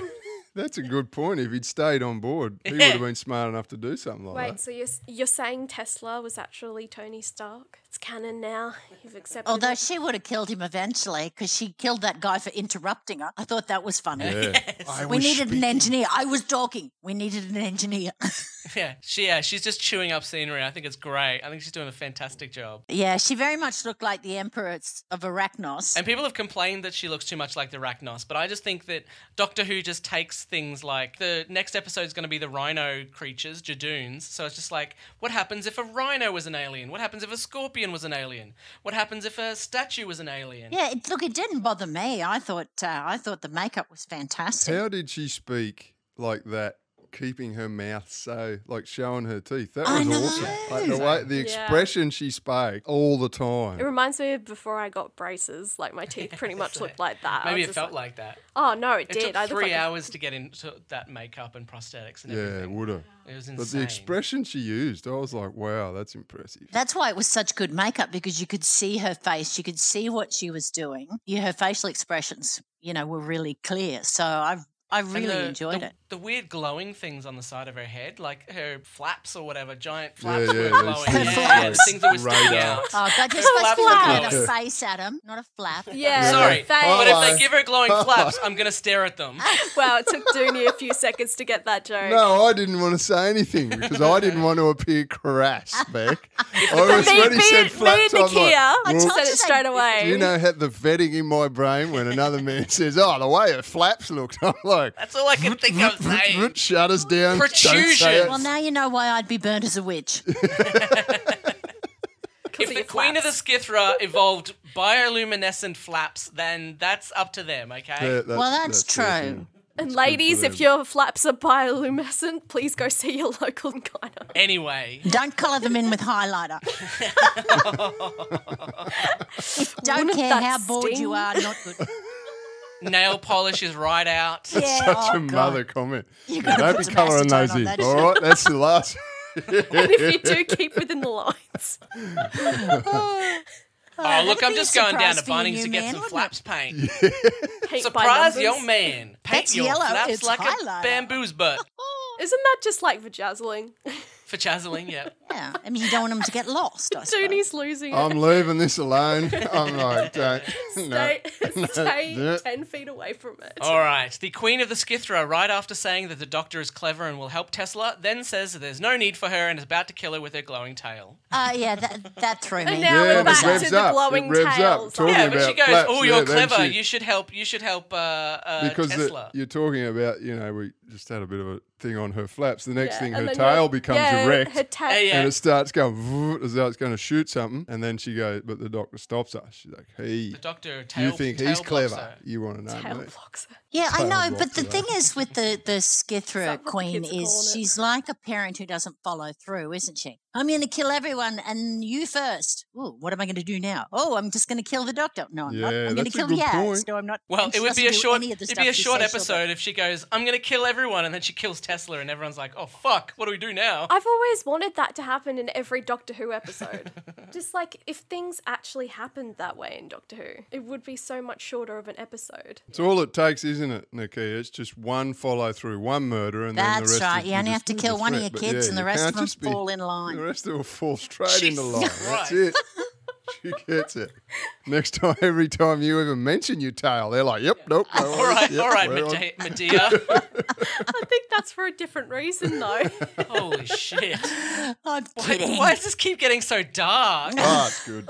That's a good point. If he'd stayed on board, he would have been smart enough to do something like Wait, that. so you're, you're saying Tesla was actually Tony Stark? It's canon now. You've accepted Although it. she would have killed him eventually because she killed that guy for interrupting her. I thought that was funny. Yeah. I We was needed an engineer. I was talking. We needed an engineer. Yeah, she yeah, she's just chewing up scenery. I think it's great. I think she's doing a fantastic job. yeah, she very much looked like the Empress of Arachnos. And people have complained that she looks too much like the Racnoss, but I just think that Doctor Who just takes things like the next episode is going to be the rhino creatures, Judoons. So it's just like, what happens if a rhino was an alien? What happens if a scorpion was an alien? What happens if a statue was an alien? yeah, it, look, it didn't bother me. I thought uh, I thought the makeup was fantastic. How did she speak like that, keeping her mouth so, like showing her teeth? That I was know. awesome. Like the way, the Yeah. expression she spoke all the time. It reminds me of before I got braces. Like my teeth pretty much looked like that. I Maybe was it just felt like that. Oh no, it, It did. took I looked three like a- hours to get into that makeup and prosthetics and Yeah, everything. would have. It was insane. But the expression she used, I was like, wow, that's impressive. That's why it was such good makeup because you could see her face, you could see what she was doing. Yeah, her facial expressions, you know, were really clear. So I I really the- enjoyed the, it. The weird glowing things on the side of her head, like her flaps or whatever, giant flaps yeah, were glowing. things Yeah, like the things that were sticking radar. out. Oh God, you're Her supposed to be flaps looking at glowing. a face, Adam, not a flap. Yeah, Sorry, thanks. but if they give her glowing flaps, I'm gonna stare at them. Wow, it took Doony a few seconds to get that joke. No, I didn't want to say anything because I didn't want to appear crass, Beck. I was me, when he me, said me flaps, and I'm like, Nicchia I said it straight away. Do you know how the vetting in my brain when another man says, "Oh, the way her flaps looked," I'm like, like That's all I can think of saying. shutters down. don't say Protrusion. it. Well, now you know why I'd be burnt as a witch. Because If of the your Queen of the flaps. Skithra evolved bioluminescent flaps, then that's up to them, okay? Yeah, that's, well, that's, true. definitely- And ladies, them. if your flaps are bioluminescent, please go see your local gyno. Anyway, Don't colour them in with highlighter. Don't Wouldn't care that how bored you are, not good. Nail polish is right out. Yeah, Such oh, a God. mother comment. You gotta Don't be colouring those acetone in. that All shit. right, that's the last. and if you do, keep within the lines. Oh, oh look, I'm just going down to for Bunnings to get man, some flaps paint. Paint by Surprise, numbers. young man. Paint That's your yellow, flaps it's like highlighter. a bamboo's butt. Isn't that just like vajazzling? For chazzling, yeah. Yeah, I mean, you don't want them to get lost. I suppose. Doony's losing it. I'm leaving this alone. I'm like, don't. No. stay stay Yeah. 10 feet away from it. All right. The Queen of the Skithra, right after saying that the Doctor is clever and will help Tesla, then says that there's no need for her and is about to kill her with her glowing tail. Uh, yeah, that, that threw me. And now Yeah, we're it back revs to the up. glowing It revs up. tails. Talking Yeah, but she about goes, flaps, "Oh, you're then clever. she- You should help. You should help uh, uh, because the, Tesla." you're talking about, you know, we just had a bit of a thing on her flaps. The next Yeah, thing, her tail her- becomes yeah, erect. Her tail. Yeah, yeah. And it starts going vroom, as though it's going to shoot something, and then she goes, but the doctor stops her. She's like, "Hey, the Doctor tail. you think tail he's clever? her. You want to know tail me?" blocks her. Yeah, I know, but the for thing is, with the the Is Skithra that what the queen is calling it? she's like a parent who doesn't follow through, isn't she? I'm going to kill everyone and you first. Oh, what am I going to do now? Oh, I'm just going to kill the doctor. No, I'm not. I'm going to kill the Yaz. point. No, I'm not. Well, it would be a short. any of the It'd be a short says she'll episode if she goes, "I'm going to kill everyone," and then she kills Tesla, and everyone's like, "Oh fuck, what do we do now?" I've always wanted that to happen in every Doctor Who episode. Just like if things actually happened that way in Doctor Who, it would be so much shorter of an episode. It's all it takes, isn't it, Nicchia? It's just one follow through, one murder, and then the That's rest right. is You only have to the kill one of your kids yeah, and the rest of them just be- fall in line. The rest of will fall straight in the line. That's it. She gets it. Next time, every time you even mention your tail, they're like, "Yep, nope." No all worries, right, yep, all right, we're on." Mede- Medea. I think that's for a different reason though. Holy shit! I'm Why, kidding. why does this keep getting so dark? Ah, it's good.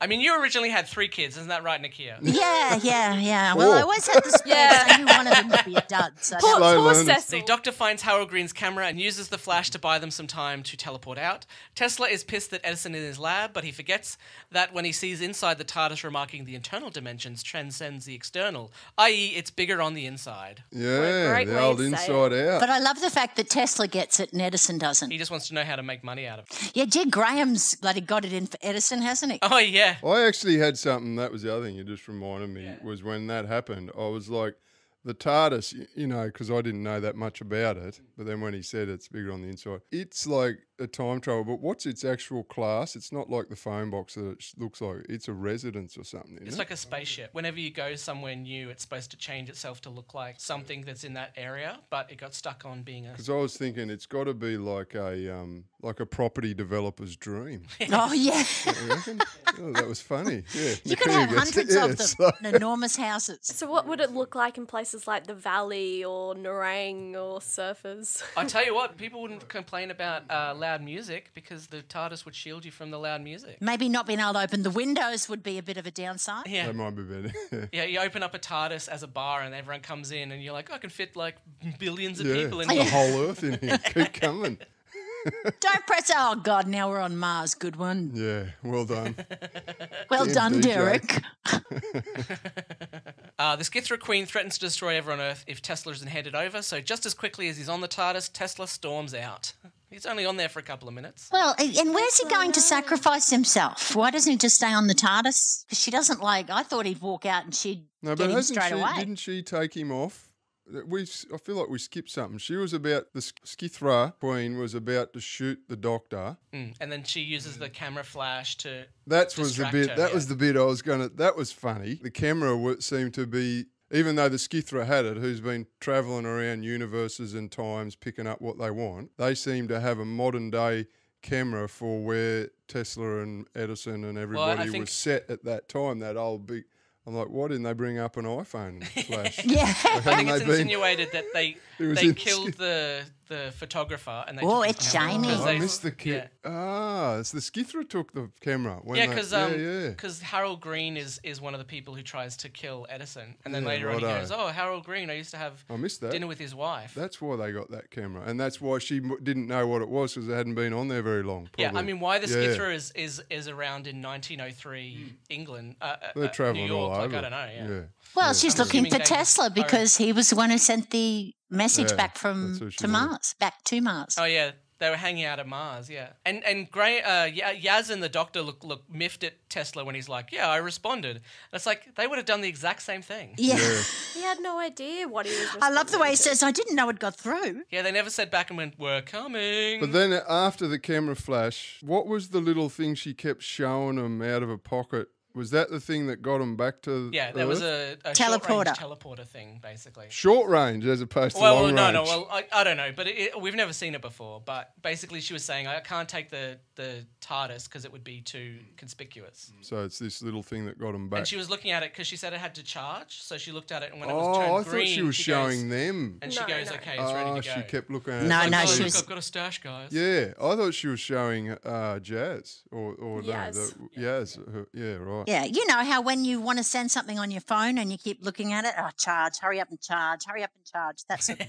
I mean, you originally had three kids, isn't that right, Nicchia? Yeah, yeah, yeah. Well, I always had the space. Yeah. I knew one of them would be a dud. So poor that- poor learners. Cecil. The doctor finds Harold Green's camera and uses the flash to buy them some time to teleport out. Tesla is pissed that Edison is in his lab, but he forgets that when he sees inside the TARDIS, remarking the internal dimensions transcends the external, i.e., it's bigger on the inside. Yeah, great the old to say inside out. but I love the fact that Tesla gets it and Edison doesn't. He just wants to know how to make money out of it. Yeah, Jed Graham's bloody got it in for Edison, hasn't he? Oh, yeah. I actually had something. That was the other thing you just reminded me. Was when that happened, I was like, the TARDIS, you know, because I didn't know that much about it. But then when he said it's bigger on the inside, it's like a time travel. But what's its actual class? It's not like the phone box that it looks like. It's a residence or something. Isn't It's it? like a spaceship. Whenever you go somewhere new, it's supposed to change itself to look like something that's in that area, but it got stuck on being a. Because I was thinking it's got to be like a um, like a property developer's dream. Oh, yeah. Oh, that was funny. Yeah, You could have hundreds Yeah, of them like- in enormous houses. So what would it look like in places like the Valley or Nerang or Surfers? I tell you what, people wouldn't complain about uh, loud music because the TARDIS would shield you from the loud music. Maybe not being able to open the windows would be a bit of a downside. Yeah. That might be better. Yeah, you open up a TARDIS as a bar and everyone comes in and you're like, I can fit like billions of yeah, people in the here. whole Earth in here. Keep coming. Don't press. Oh, God, now we're on Mars. Good one. Yeah, well done. Well Damn done, DJ. Derek. Uh, the Skithra Queen threatens to destroy everyone on Earth if Tesla isn't handed over, so just as quickly as he's on the TARDIS, Tesla storms out. He's only on there for a couple of minutes. Well, and where's he going to sacrifice himself? Why doesn't he just stay on the TARDIS? Because she doesn't like. I thought he'd walk out and she'd No, get but him hasn't straight she? away. Didn't she take him off? We, I feel like we skipped something. She was about the Skithra Queen was about to shoot the Doctor. Mm. And then she uses the camera flash to. That was the bit. her, that yeah. was the bit I was gonna. That was funny. The camera seemed to be. Even though the Skithra had it, who's been travelling around universes and times picking up what they want, they seem to have a modern day camera for where Tesla and Edison and everybody think- was set at that time. That old big, I'm like, why didn't they bring up an iPhone and flash? Yeah. I think Haven't it's they been- insinuated that they they in- killed the the photographer and they. Oh, took it's his camera shiny. 'cause I missed the kid. yeah. Ah, it's the Skithra took the camera. When Yeah, because um, yeah. because Harold Green is is one of the people who tries to kill Edison, and then Yeah, later on he goes, "Oh, Harold Green, I used to have I missed that. dinner with his wife." That's why they got that camera, and that's why she m- didn't know what it was because it hadn't been on there very long. yeah, I mean, why the Yeah. Skithra is, is is around in 1903 England, uh, uh, They're uh, traveling New York, all like. I don't know, yeah. Well, she's I'm looking for Tesla because he was the one who sent the message Yeah, back from to wanted. Mars, back to Mars. Oh yeah, they were hanging out at Mars, yeah. And and Gray, uh, Ya- Yaz and the Doctor look look miffed at Tesla when he's like, "Yeah, I responded." And it's like they would have done the exact same thing. yeah. Yeah. He had no idea what he was. I love the way he to. says, I didn't know it got through. Yeah, they never said back and went, "We're coming." But then after the camera flash, what was the little thing she kept showing him out of a pocket? Was that the thing that got him back to? yeah, there was a, a Teleporter. short-range teleporter thing, basically. short range as opposed to Well, long no, range. no. Well, I, I don't know, but it, it- we've never seen it before. But basically, she was saying I can't take the the TARDIS because it would be too conspicuous. so it's this little thing that got him back. And she was looking at it because she said it had to charge. So she looked at it, and when it was oh, turned I thought green, she was goes- showing them. and she No, goes, no. "Okay, it's ready Oh, to go." she kept looking at. No, it. Like, no, "Oh, she look, was- I've got a stash, guys. Yeah, I thought she was showing uh, Jazz or or no, Yaz. the, Yaz. her- yeah, right. Yeah, you know how when you want to send something on your phone and you keep looking at it, oh, charge, hurry up and charge, hurry up and charge. That's.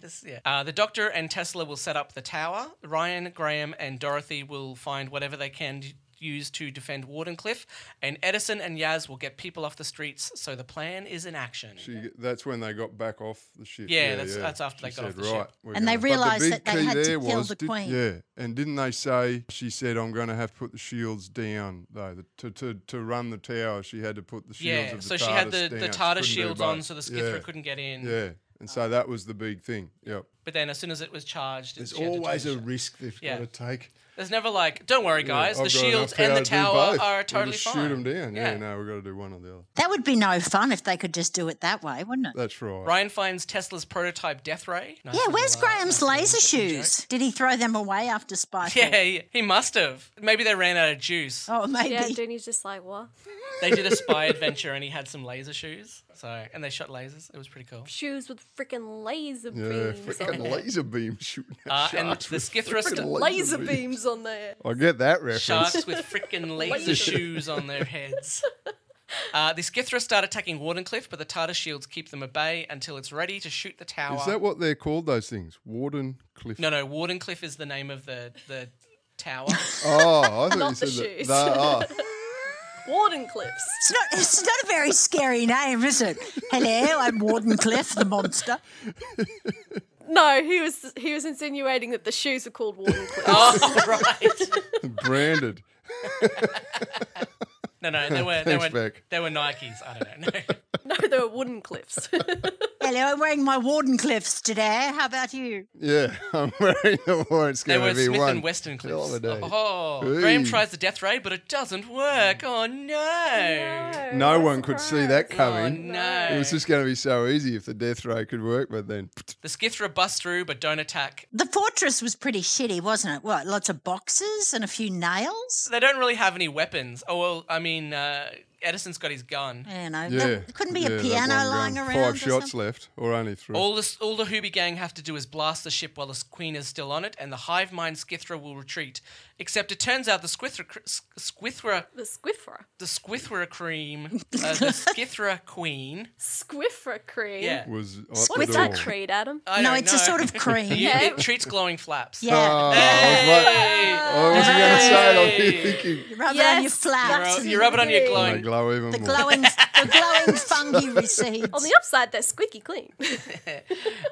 Yes, yeah. Uh, the Doctor and Tesla will set up the tower. Ryan, Graham, and Dorothy will find whatever they can d- use to defend Wardenclyffe, and Edison and Yaz will get people off the streets. So the plan is in action. She, that's when they got back off the ship. Yeah, that's- that's after they She got off the ship. right, we're And they gonna-" But the realised big that they had to kill was, the did- Queen. Yeah, and didn't they say she said I'm going to have to put the shields down though the, to, to to run the tower? She had to put the shields. yeah, of the so she had the, down. the She TARDIS shields on, so the Skithra yeah. couldn't get in. Yeah, and so that was the big thing. Yep. But then as soon as it was charged, There's she had to turn always a sh- risk they've Yeah. got to take. There's never like, don't worry, guys. I've the got shields and the power to do tower are We'll totally just fine. Shoot them down. Yeah. Yeah. no, we've got to do one or the other. that would be no fun if they could just do it that way, wouldn't it? That's right. Ryan finds Tesla's prototype Death Ray. Nice yeah, where's uh, Graham's nice little laser joke. shoes? Did he throw them away after Spyfall? Yeah, he, he must have. Maybe they ran out of juice. Oh, maybe. Yeah, Doony's just like, what? They did a spy adventure and he had some laser shoes. So and they shot lasers. It was pretty cool. Shoes with freaking laser beams on freaking laser beam shooting at Uh, and sharks the with Skithra Laser beams on there. I get that reference. Sharks with freaking laser Laser. shoes on their heads. Uh, the Skithra start attacking Wardenclyffe, but the TARDIS shields keep them at bay until it's ready to shoot the tower. Is that what they're called? Those things, Warden Cliff. no, no, Wardenclyffe is the name of the the tower. Oh, I thought Not you the said that. shoes. that- oh. Warden Cliffs. It's not, it's not a very scary name, is it? Hello, I'm Wardenclyffe, the monster. No, he was he was insinuating that the shoes are called Warden Cliffs. oh, right. branded. No, no, they were they Thanks, were Beck. they were Nikes. I don't know. No. no, they were wooden cliffs. Hello, I'm wearing my Wardenclyffes today. How about you? Yeah, I'm wearing the one. It's They going were be Smith one. and Western hell of cliffs. a day. Oh, Hey. Graham tries the death ray, but it doesn't work. Oh no! No I'm one could see that Oh coming. no! It was just going to be so easy if the death ray could work, but then The Skithra bust through, but don't attack. The fortress was pretty shitty, wasn't it? What, lots of boxes and a few nails? They don't really have any weapons. Oh well, I mean, uh, Edison's got his gun. I don't know. yeah, There couldn't be yeah, a piano lying gun. around. Five or shots something? left, or only three. All the all the Hoobie gang have to do is blast the ship while the Queen is still on it, and the hive mind Skithra will retreat. Except it turns out the Squithra, Squithra, The Squiffra. the Squithra cream, uh, the Skithra Queen. Squiffra cream. Yeah, was at What that door. Adam? I No, don't it's a know. sort of cream. Yeah. It treats glowing flaps. Yeah. Oh, I was, like- I wasn't going to say it. I was thinking You rub it on your Yes, flaps. rub, that's you rub it on your great. they glowing. glow even The more. glowing, the glowing fungi recedes. On the upside, they're squeaky clean.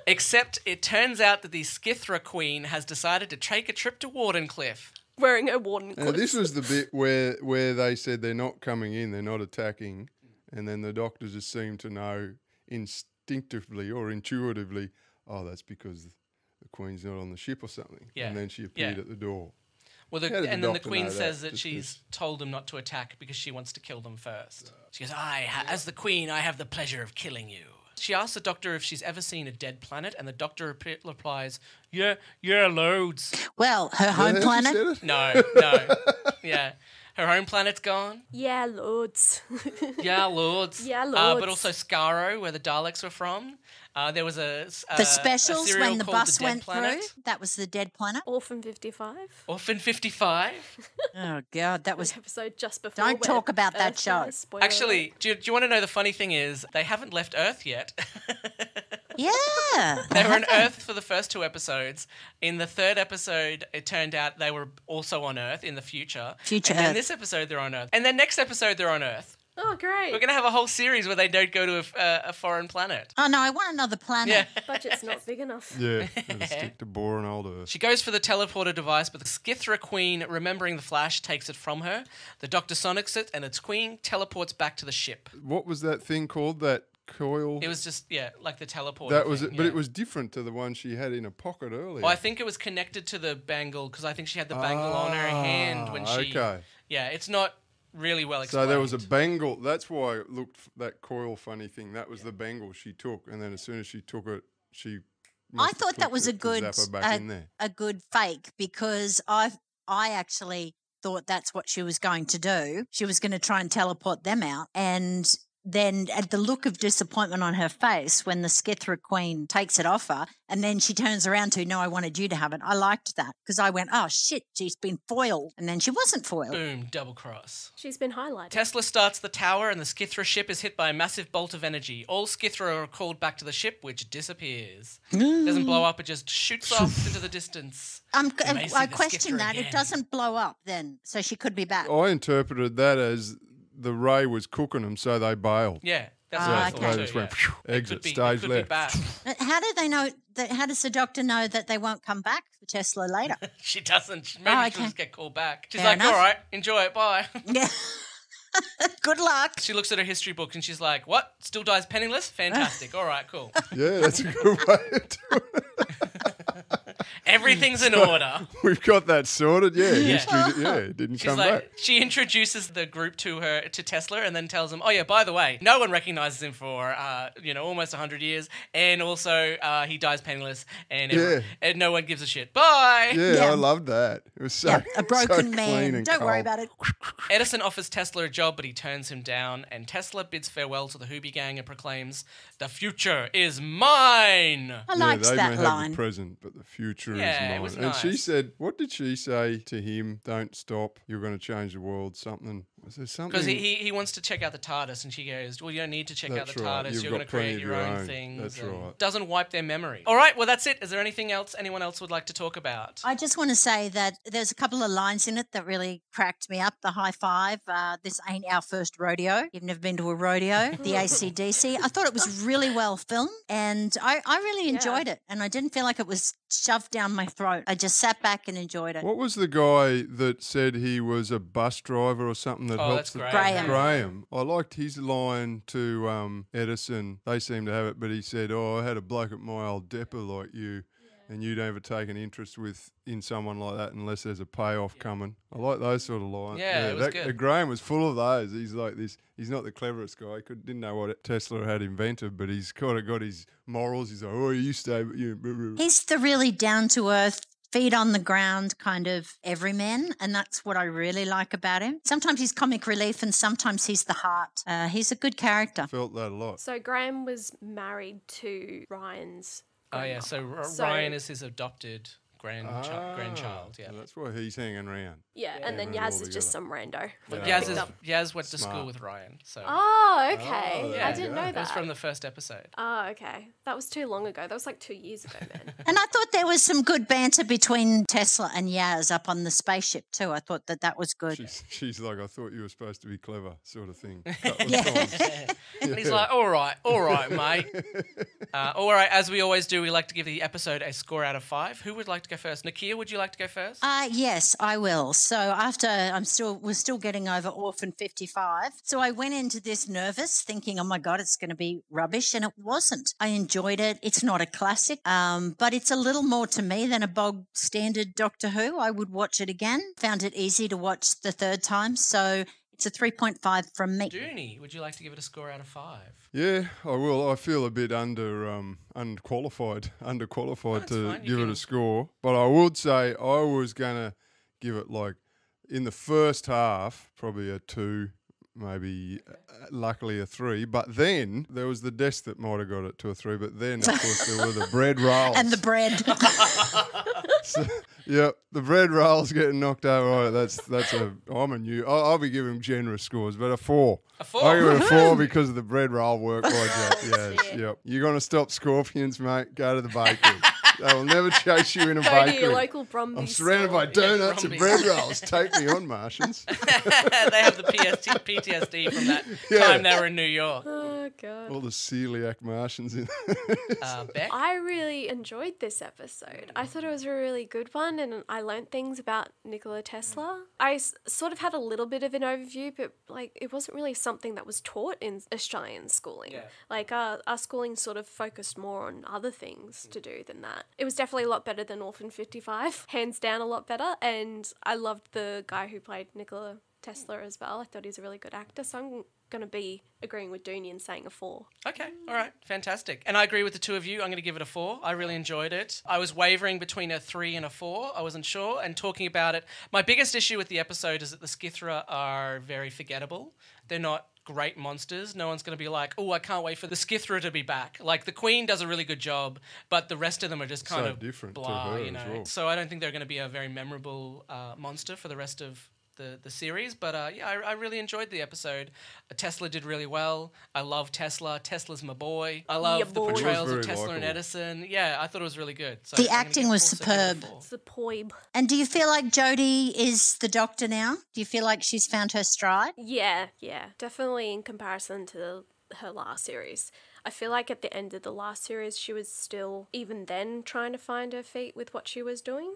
Except it turns out that the Skithra Queen has decided to take a trip to Wardenclyffe. Wearing a Warden Now, Cliffs. this was the bit where where they said they're not coming in, they're not attacking, and then the doctors just seem to know instinctively or intuitively, oh, that's because the Queen's not on the ship or something. Yeah, And then she appeared yeah. at the door. Well, the, How the and then the Queen know that? says that Just she's 'cause- told them not to attack because she wants to kill them first. She goes, I, ha- as the Queen, I have the pleasure of killing you. She asks the doctor if she's ever seen a dead planet, and the doctor rep- replies, Yeah, yeah, loads. Well, her home how she planet. it? No, no. yeah. Her home planet's gone. Yeah, lords. Yeah, lords. Yeah, Uh, but lords. also Skaro, where the Daleks were from. Uh, there was a, The a- a specials serial when the bus Dead went Planet. through. That was the dead planet. Orphan 55. Orphan 55. Oh god, that was. episode just before. Don't where talk about that Earth show. Actually, do you, do you want to know the funny thing is they haven't left Earth yet. Yeah. they were on Earth for the first two episodes. In the third episode, it turned out they were also on Earth in the future. Future and then this episode they're on Earth, and then next episode they're on Earth. Oh, great. We're gonna have a whole series where they don't go to a, f- uh, a foreign planet. Oh no, I want another planet. Yeah. Budget's not big enough. Yeah, gotta stick to boring old Earth. She goes for the teleporter device, but the Skithra Queen, remembering the Flash, takes it from her. The Doctor sonics it, and its queen teleports back to the ship. What was that thing called? That coil? It was just yeah, like the teleporter. that was thing, it, but yeah. it was different to the one she had in a pocket earlier. Well, I think it was connected to the bangle because I think she had the bangle on her hand when Ah, she. Okay. Yeah, it's not really well So there was a bangle. That's why it looked f- that coil funny thing. That was the bangle she took, and then as soon as she took it, she. I thought that was a good, zap her back in there. a good fake because I, I actually thought that's what she was going to do. She was going to try and teleport them out, and then at the look of disappointment on her face when the Skithra Queen takes it off her, and then she turns around to, "No, I wanted you to have it." I liked that because I went, "Oh shit, she's been foiled," and then she wasn't foiled. Boom, double cross. She's been highlighted. Tesla starts the tower, and the Skithra ship is hit by a massive bolt of energy. All Skithra are called back to the ship, which disappears. Doesn't blow up; it just shoots off into the distance. I'm, You may see I question Skithra that again. it doesn't blow up then, so she could be back. I interpreted that as the ray was cooking them, so they bailed. Yeah, that's Ah, what I okay. thought They too, just yeah. phew, It exit could be, it stage could left. Be. But How do they know that? How does the doctor know that they won't come back for Tesla later? She doesn't. She- Maybe Oh, she'll okay. just get called back. She's Fair like, enough. all right, enjoy it, bye. yeah. Good luck. she looks at her history book and she's like, what? Still dies penniless? Fantastic. all right, cool. Yeah, that's a good way to do it. Everything's in order. We've got that sorted. Yeah, Yeah. history. Yeah, it didn't She's come like, back. she introduces the group to her to Tesla, and then tells them, "Oh yeah, by the way, no one recognizes him for uh, you know almost hundred years, and also uh, he dies penniless, and, every- Yeah. and no one gives a shit. Bye." Yeah, Yeah. I loved that. It was so Yeah, a so broken clean man. and Don't worry about it. Edison offers Tesla a job, but he turns him down, and Tesla bids farewell to the Hoobie gang and proclaims, "The future is mine." I Yeah, liked they that may have the present, but the future Yeah, is it mine. was and she said, "What did she say to him? Don't stop. You're going to change the world. Something. Was there something? Because he, he, he wants to check out the TARDIS, and she goes, "Well, you don't need to check That's out the right. TARDIS. You've You're going to create your your own own. things." That's right. Doesn't wipe their memory. All right, well that's it. Is there anything else anyone else would like to talk about? I just want to say that there's a couple of lines in it that really cracked me up. The high five. Uh, this ain't our first rodeo. You've never been to a rodeo. The ACDC. I thought it was really well filmed, and I, I really enjoyed it. And I didn't feel like it was shoved down my throat. I just sat back and enjoyed it. What was the guy that said he was a bus driver or something that Oh, helped that's the- Graham. Graham. Graham. I liked his line to um, Edison. They seem to have it, but he said, "Oh, I had a bloke at my old depot like you." And you'd never take an interest with in someone like that unless there's a payoff coming. I like those sort of lines. Yeah, it was that, good. Graham was full of those. He's like this. He's not the cleverest guy. He could, didn't know what Tesla had invented, but he's kind of got his morals. He's like, "Oh, you stay, you." He's the really down to earth, feet on the ground kind of everyman, and that's what I really like about him. Sometimes he's comic relief, and sometimes he's the heart. Uh, he's a good character. Felt that a lot. So Graham was married to Ryan's. Oh yeah, so. Ryan is his adopted grandchi- Ah, grandchild. Yeah. that's why he's hanging around. Yeah, and then Yeah. Yaz is just some rando. But that Yaz, is. Yaz went to school with Ryan, so Oh, okay. Oh, there I didn't go. know it was from the first episode. Oh, okay. That was too long ago. That was like two years ago, man. And I thought there was some good banter between Tesla and Yaz up on the spaceship too. I thought that that was good. She's, she's like, I thought you were supposed to be clever, sort of thing. Couple Yeah. And he's like, all right, all right, mate. Uh, all right, as we always do, we like to give the episode a score out of five. Who would like to go first? Nicchia, would you like to go first? Uh, yes, I will. So after I'm still, we're still getting over Orphan 55. So I went into this nervous, thinking, oh my God, it's going to be rubbish. And it wasn't. I enjoyed it. It's not a classic, um, but it's a little more to me than a bog standard Doctor Who. I would watch it again. Found it easy to watch the third time. So it's a 3.5 from me. Doony, would you like to give it a score out of five? Yeah, I will. I feel a bit under um, unqualified, underqualified That's to fine, you give it a score. But I would say I was gonna give it like in the first half, probably a two, maybe uh, luckily a three. But then there was the desk that might have got it to a three. But then, of course, there were the bread rolls. and the bread. So, yep, the bread rolls getting knocked over. All right, that's that's a. I'm a new. I'll, I'll be giving generous scores, but a four. A four. I give it a four because of the bread roll work by Jack. Yes, yep. You're gonna stop scorpions, mate. Go to the bakery. They will never chase you in a Go to your bakery. local Brumby I'm surrounded by store. donuts and bread rolls. Take me on, Martians. they have the PST, PTSD from that Yeah. time they were in New York. Oh god. All the celiac Martians in. Uh, Beck? I really enjoyed this episode. I thought it was a really good one, and I learned things about Nikola Tesla. I s- sort of had a little bit of an overview, but like it wasn't really something that was taught in Australian schooling. Yeah. Like our, our schooling sort of focused more on other things to do than that. It was definitely a lot better than Orphan 55, hands down a lot better. And I loved the guy who played Nikola Tesla as well. I thought he was a really good actor, so I'm going to be agreeing with Doony and saying a four. Okay, all right, fantastic. And I agree with the two of you. I'm going to give it a four. I really enjoyed it. I was wavering between a three and a four. I wasn't sure. And talking about it, my biggest issue with the episode is that the Skithra are very forgettable. They're not great monsters. No one's going to be like, oh, I can't wait for the Skithra to be back. Like the Queen does a really good job, but the rest of them are just kind So of different blah, you know. well. So I don't think they're going to be a very memorable uh, monster for the rest of the, the series. But uh, yeah, I, I really enjoyed the episode. Uh, Tesla did really well. I love Tesla. Tesla's my boy. I love Ya the boy. He portrayals of very Tesla and. Edison. Yeah, I thought it was really good. So The I'm acting was also give it a superb. four. It's the poib. and do you feel like Jodie is the doctor now? Do you feel like she's found her stride? Yeah, yeah, definitely in comparison to the, her last series. I feel like at the end of the last series, she was still, even then, trying to find her feet with what she was doing.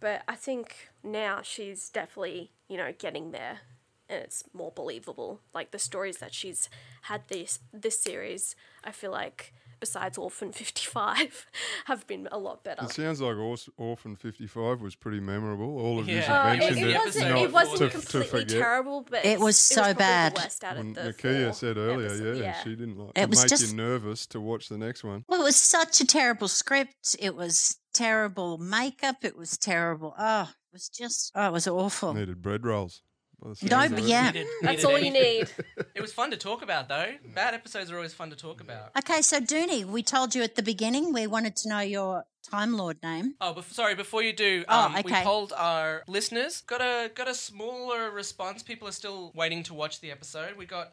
But I think now she's definitely, you know, getting there and it's more believable. Like the stories that she's had this this series, I feel like besides Orphan 55 have been a lot better. It sounds like Ors- Orphan 55 was pretty memorable. All of you Yeah. have Uh, it, mentioned it it wasn't. It wasn't to- to completely forget. terrible, but It was so probably bad. The worst out of the Nicchia four said earlier, episodes. yeah, she didn't like It it was make just- you nervous to watch the next one. Well, it was such a terrible script. It was terrible makeup. It was terrible. Oh, it was just, oh, it was awful. Needed bread rolls. By the No, sounds but yeah. Needed- That's needed all you need. It was fun to talk about, though. Bad episodes are always fun to talk about. Okay, so Doony, we told you at the beginning we wanted to know your Time Lord name. Oh, bef- sorry. Before you do, Oh, um, we okay. polled our listeners. Got a got a smaller response. People are still waiting to watch the episode. We got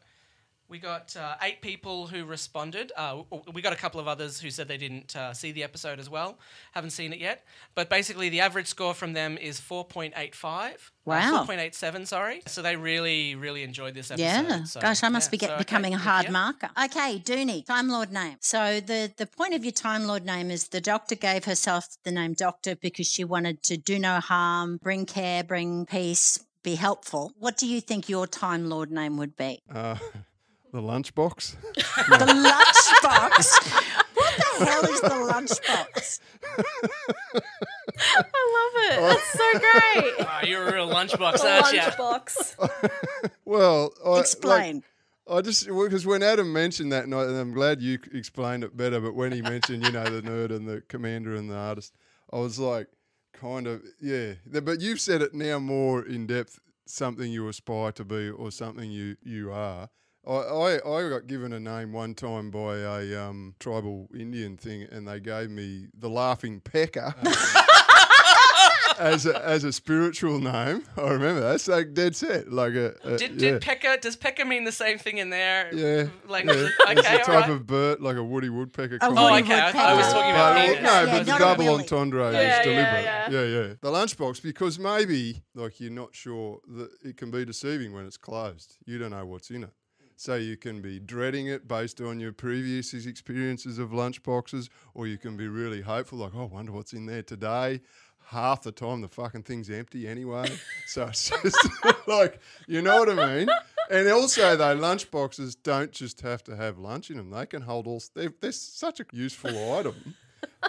we got uh, eight people who responded. Uh, we got a couple of others who said they didn't uh, see the episode as well. Haven't seen it yet. But basically, the average score from them is four point eight five. Wow. Four point eight seven. Sorry. So they really really enjoyed this episode. Yeah. So, Gosh, I must yeah. be get, So, okay, becoming a hard yeah. marker. Okay, Doony, Time Lord name. So the, the point of your Time Lord name is the doctor gave herself the name Doctor because she wanted to do no harm, bring care, bring peace, be helpful. What do you think your Time Lord name would be? The lunchbox. The lunchbox. what the hell is the lunchbox? I love it. That's so great. Ah, you're a real lunchbox, The aren't you? lunchbox. well, I, like, Explain. I just because when Adam mentioned that, and, I, and I'm glad you explained it better. But when he mentioned, you know, the nerd and the commander and the artist, I was like, kind of, yeah. But you've said it now more in depth. Something you aspire to be, or something you you are. I, I, I got given a name one time by a um, tribal Indian thing, and they gave me the Laughing Pecker. As a, as a spiritual name, I remember that's like dead set. Like a, a Did, yeah. did Pekka, does pecker mean the same thing in there? Yeah. Like, yeah. okay, it's a type right. of bird, like a woody woodpecker. A Oh, okay. I, I was talking about But, no, Yeah, but the double Willy. entendre Yeah, is yeah, deliberate. yeah. Yeah. yeah, The lunchbox, because maybe like you're not sure that it can be deceiving when it's closed. You don't know what's in it. So you can be dreading it based on your previous experiences of lunchboxes, or you can be really hopeful, like, oh, I wonder what's in there today. Half the time, the fucking thing's empty anyway. so it's just like, you know what I mean? And also, though, lunchboxes don't just have to have lunch in them. They can hold all. They're, they're such a useful item.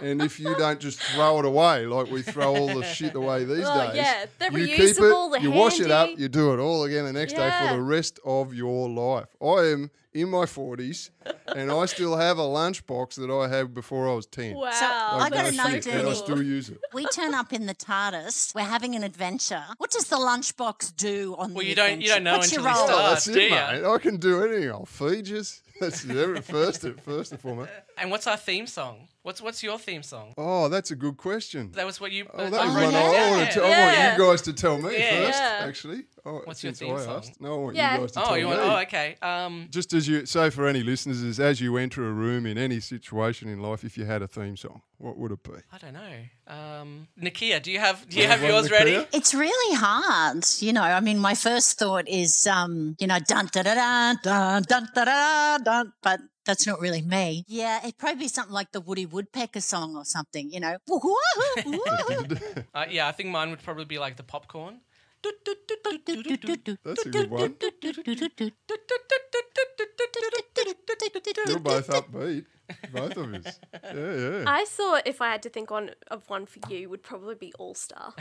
And if you don't just throw it away like we throw all the shit away these Oh, days, yeah, they're you keep it, they're you wash it up, you do it all again the next day for the rest of your life. I am in my 40s, and I still have a lunchbox that I had before I was 10. Wow. I Like, gotta no know, shit, and I still use it. We turn up in the TARDIS. We're having an adventure. What does the lunchbox do on Well, the you don't- you don't know What's until you role? start. Oh, that's do it, ya? mate. I can do anything. I'll feed you. That's first, first and foremost. And what's our theme song? What's what's your theme song? Oh, that's a good question. That was what you. Oh, uh, that you was one down. I, Yeah, want yeah. to tell. I Yeah. want you guys to tell me Yeah. first, Yeah. actually. Oh, What's your theme I song? asked. No, I want Yeah. you guys to Oh, tell you me. Oh, okay. Um, Just as you say for any listeners, is as you enter a room in any situation in life, if you had a theme song, what would it be? I don't know. Um, Nicchia, do you have do you Yeah, have one, yours ready? It's really hard, you know. I mean, my first thought is, um, you know, dun da da da dun dun da da dun, but that's not really me. Yeah, it'd probably be something like the Woody Woodpecker song or something, you know. Uh, yeah, I think mine would probably be like the popcorn. That's a good one. You're both upbeat, both of us. Yeah, yeah. I thought if I had to think one of one for you would probably be All Star.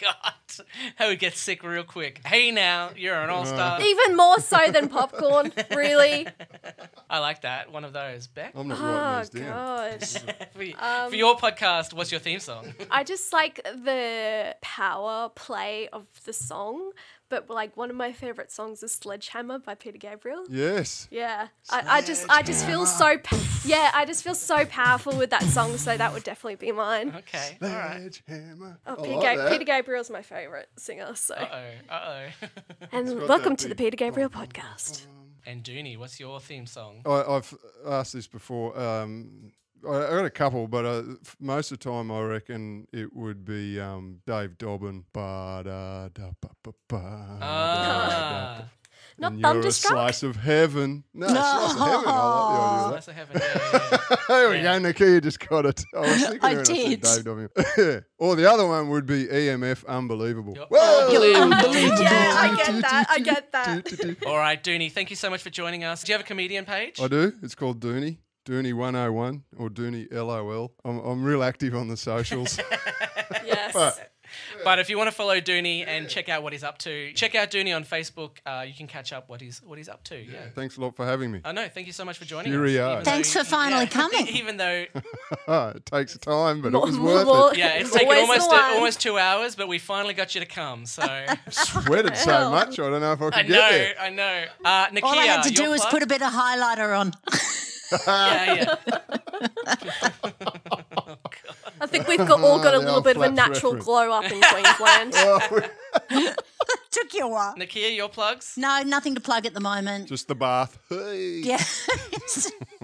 God, I would get sick real quick. Hey, now you're an all star. Uh. Even more so than popcorn, really. I like that. One of those. Beck, I'm not Oh writing those down. god. for, y- um, for your podcast, what's your theme song? I just like the power play of the song, but like one of my favorite songs is Sledgehammer by Peter Gabriel. Yes. Yeah, I, I just I just feel so pa- yeah I just feel so powerful with that song, so that would definitely be mine. Okay, all right. Sledgehammer. Oh, I Peter, like Ga- Peter Gabriel's my favorite singer, so Uh oh, uh oh. and welcome to the Peter Gabriel podcast. and Doony, what's your theme song? I, I've asked this before. Um, I, I got a couple, but uh, f- most of the time I reckon it would be um, Dave Dobbyn. Ba da da ba ba ba. da, da, Ah. Not And you're a Thunderstruck. slice of heaven. No, slice of heaven. I like Slice of Heaven. Yeah, yeah, yeah. the idea of that. There we go, Nicchia just got it. I was thinking I when said did. Dave Dobbyn. or the other one would be EMF Unbelievable. Yup. Whoa! Unbelievable. Yeah, I get that. I get that. All right, Doony, thank you so much for joining us. Do you have a comedian page? I do. It's called Doony. Doony 101 or Doony LOL. I'm, I'm real active on the socials. Yes. But- But if you want to follow Doony and check out what he's up to, check out Doony on Facebook. Uh, you can catch up what he's what he's up to. Yeah. Thanks a lot for having me. I know. Thank you so much for joining Here us. we are. Thanks though- for finally yeah, coming. Even though, it takes time, but it was worth more- it. yeah, it's taken almost one. almost two hours, but we finally got you to come. So I Sweated so much, I don't know if I could get know, there. I know. Uh, Nicchia, All I had to your do was plug? put a bit of highlighter on. Yeah, yeah. I think we've got, all got a little bit of a natural reference. glow up in Queensland. Oh, Took you a while. Nicchia, your plugs. No, nothing to plug at the moment. just the bath. Hey. Yeah.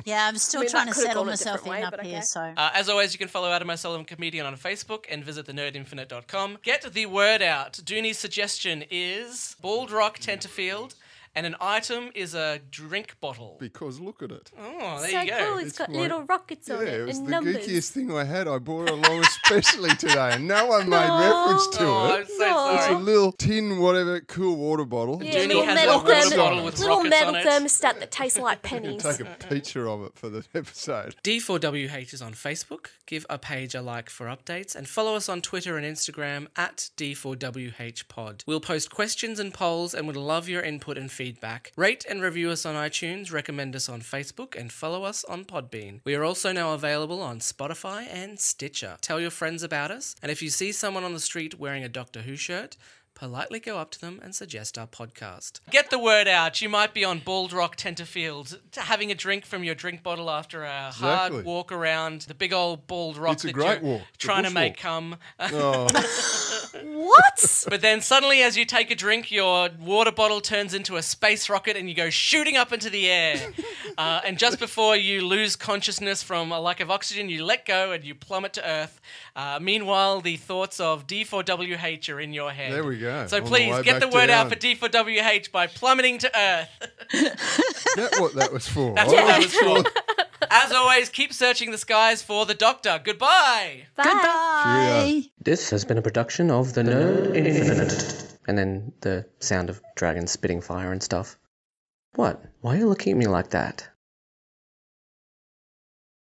yeah, I'm still I mean, trying to could've settle myself in way, up but here, so. Uh, as always, you can follow Adam O'Sullivan Comedian on Facebook and visit thenerdinfinite.com. Get the word out. Doony's suggestion is Bald Rock Tenterfield, and an item is a drink bottle. Because look at it. Oh, there so you go. cool. it's It's got my- little rockets Yeah, on it it was and the numbers. geekiest thing I had. I bought it along especially today, and no one made reference to Oh, I'm it. so No. It's a little tin, whatever, cool water bottle. Yeah, Doony little has metal, a water therm- bottle with little rockets metal on it. thermostat that tastes like pennies. Take a picture of it for the episode. D4WH is on Facebook. Give a page a like for updates and follow us on Twitter and Instagram at D4WHPod. We'll post questions and polls and would love your input and feedback. Rate and review us on iTunes, recommend us on Facebook, and follow us on Podbean. We are also now available on Spotify and Stitcher. Tell your friends about us, and if you see someone on the street wearing a Doctor Who shirt, politely go up to them and suggest our podcast. Get the word out. You might be on Bald Rock Tenterfield, having a drink from your drink bottle after a hard Exactly. walk around the big old bald rock It's a great you're walk. Trying to make walk. come. Oh, What? But then suddenly, as you take a drink, your water bottle turns into a space rocket and you go shooting up into the air. Uh, and just before you lose consciousness from a lack of oxygen, you let go and you plummet to Earth. Uh, meanwhile, the thoughts of D4WH are in your head. There we go. So On please way get the back word out for D4WH by plummeting to Earth. That's what that was for. That's what that wasn't was for. As always, keep searching the skies for the Doctor. Goodbye. Bye. Goodbye. This has been a production of The Nerd Infinite. And then the sound of dragons spitting fire and stuff. What? Why are you looking at me like that?